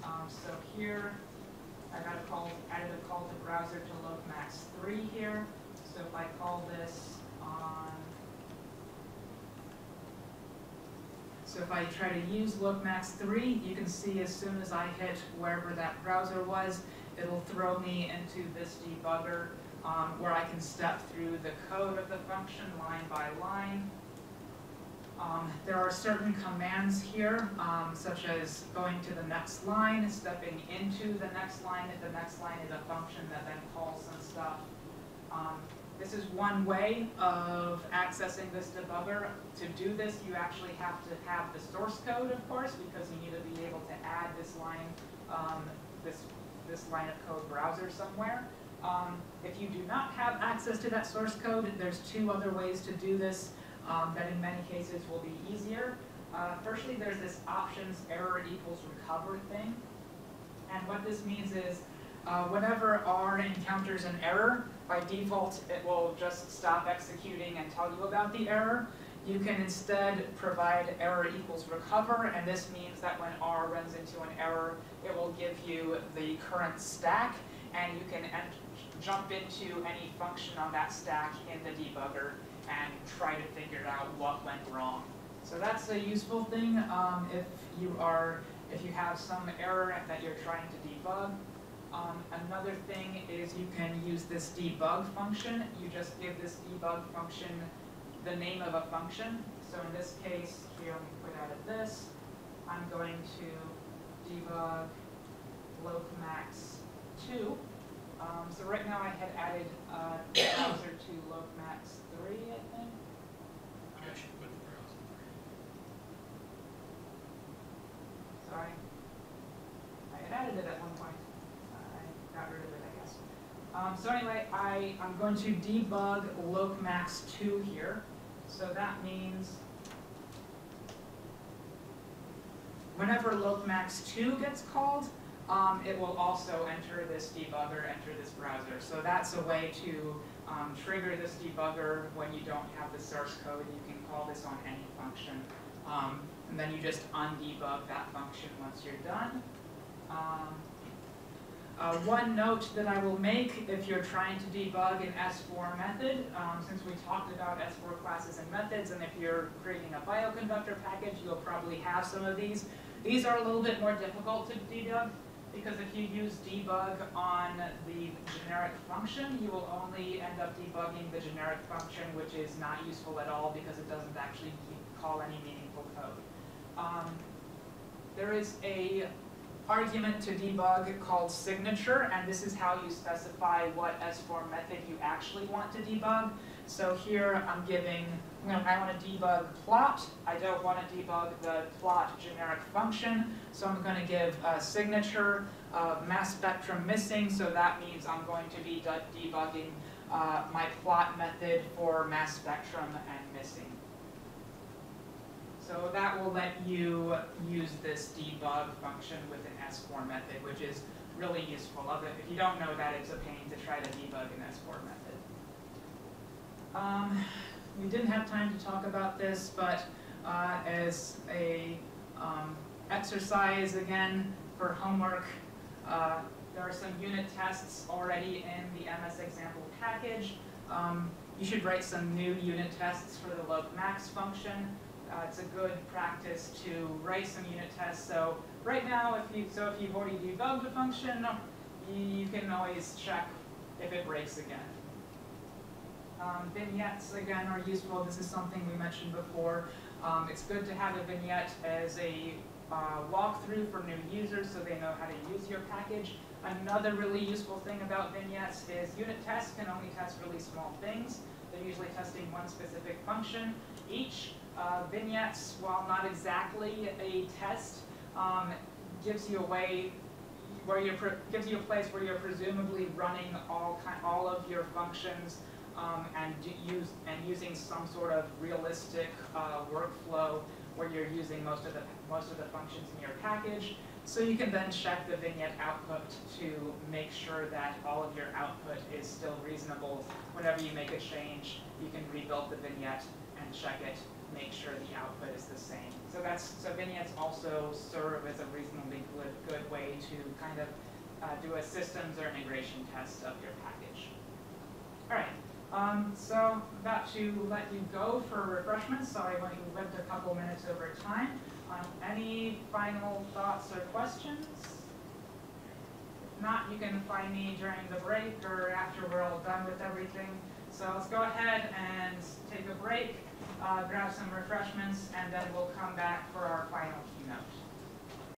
Speaker 1: Um, so here, I got a call, added a call to browser to locmax three here. So if I call this on, so if I try to use locmax three, you can see as soon as I hit wherever that browser was, it'll throw me into this debugger um, where I can step through the code of the function line by line. Um, there are certain commands here, um, such as going to the next line, stepping into the next line if the next line is a function that then calls some stuff. This is one way of accessing this debugger. To do this, you actually have to have the source code, of course, because you need to be able to add this line, um, this, this line of code browser somewhere. Um, if you do not have access to that source code, there's two other ways to do this um, that in many cases will be easier. Uh, firstly, there's this options error equals recover thing. And what this means is uh, whenever R encounters an error, by default, it will just stop executing and tell you about the error. You can instead provide error equals recover, and this means that when R runs into an error, it will give you the current stack, and you can jump into any function on that stack in the debugger and try to figure out what went wrong. So that's a useful thing um, if you are, if you have some error that you're trying to debug. Um, another thing is you can use this debug function. You just give this debug function the name of a function. So in this case, here, let me put out of this. I'm going to debug locmax 2. Um, so right now I had added uh, browser to locmax 3, I think.
Speaker 4: I should put the browser
Speaker 1: Sorry. I had added it at one point. I got rid of it, I guess. Um, so anyway, I, I'm going to debug locmax2 here. So that means whenever locmax2 gets called, um, it will also enter this debugger, enter this browser. So that's a way to um, trigger this debugger when you don't have the source code. You can call this on any function. Um, and then you just undebug that function once you're done. Uh, one note that I will make if you're trying to debug an S4 method, um, since we talked about S4 classes and methods, and if you're creating a bioconductor package, you'll probably have some of these. These are a little bit more difficult to debug. because if you use debug on the generic function, you will only end up debugging the generic function, which is not useful at all because it doesn't actually call any meaningful code. Um, there is a argument to debug called signature, and this is how you specify what S4 method you actually want to debug. So here I'm giving, I'm gonna- I want to debug plot. I don't want to debug the plot generic function, so I'm going to give a signature of mass spectrum missing. So that means I'm going to be de- debugging uh, my plot method for mass spectrum and missing. So that will let you use this debug function with an S4 method, which is really useful. If you don't know that, it's a pain to try to debug an S4 method. Um, we didn't have time to talk about this, but uh, as a um, exercise again for homework, uh, there are some unit tests already in the MS example package. Um, you should write some new unit tests for the loc max function. Uh, it's a good practice to write some unit tests. So right now, if you so if you've already debugged a function, you, can always check if it breaks again. Um, vignettes, again, are useful. This is something we mentioned before. Um, it's good to have a vignette as a uh, walkthrough for new users so they know how to use your package. Another really useful thing about vignettes is unit tests can only test really small things. They're usually testing one specific function each. Uh, vignettes, while not exactly a test, um, gives you a way where you're gives you a place where you're presumably running all kind, all of your functions um, and use and using some sort of realistic uh, workflow where you're using most of the most of the functions in your package. So you can then check the vignette output to make sure that all of your output is still reasonable. Whenever you make a change, you can rebuild the vignette and check it, make sure the output is the same. So that's so vignettes also serve as a reasonably good good way to kind of uh, do a systems or integration test of your package. All right. Um, so about to let you go for refreshments. Sorry, we went a couple minutes over time. Um, any final thoughts or questions? If not, you can find me during the break or after we're all done with everything. So let's go ahead and take a break, Uh, grab some refreshments, and then we'll come back for our final keynote.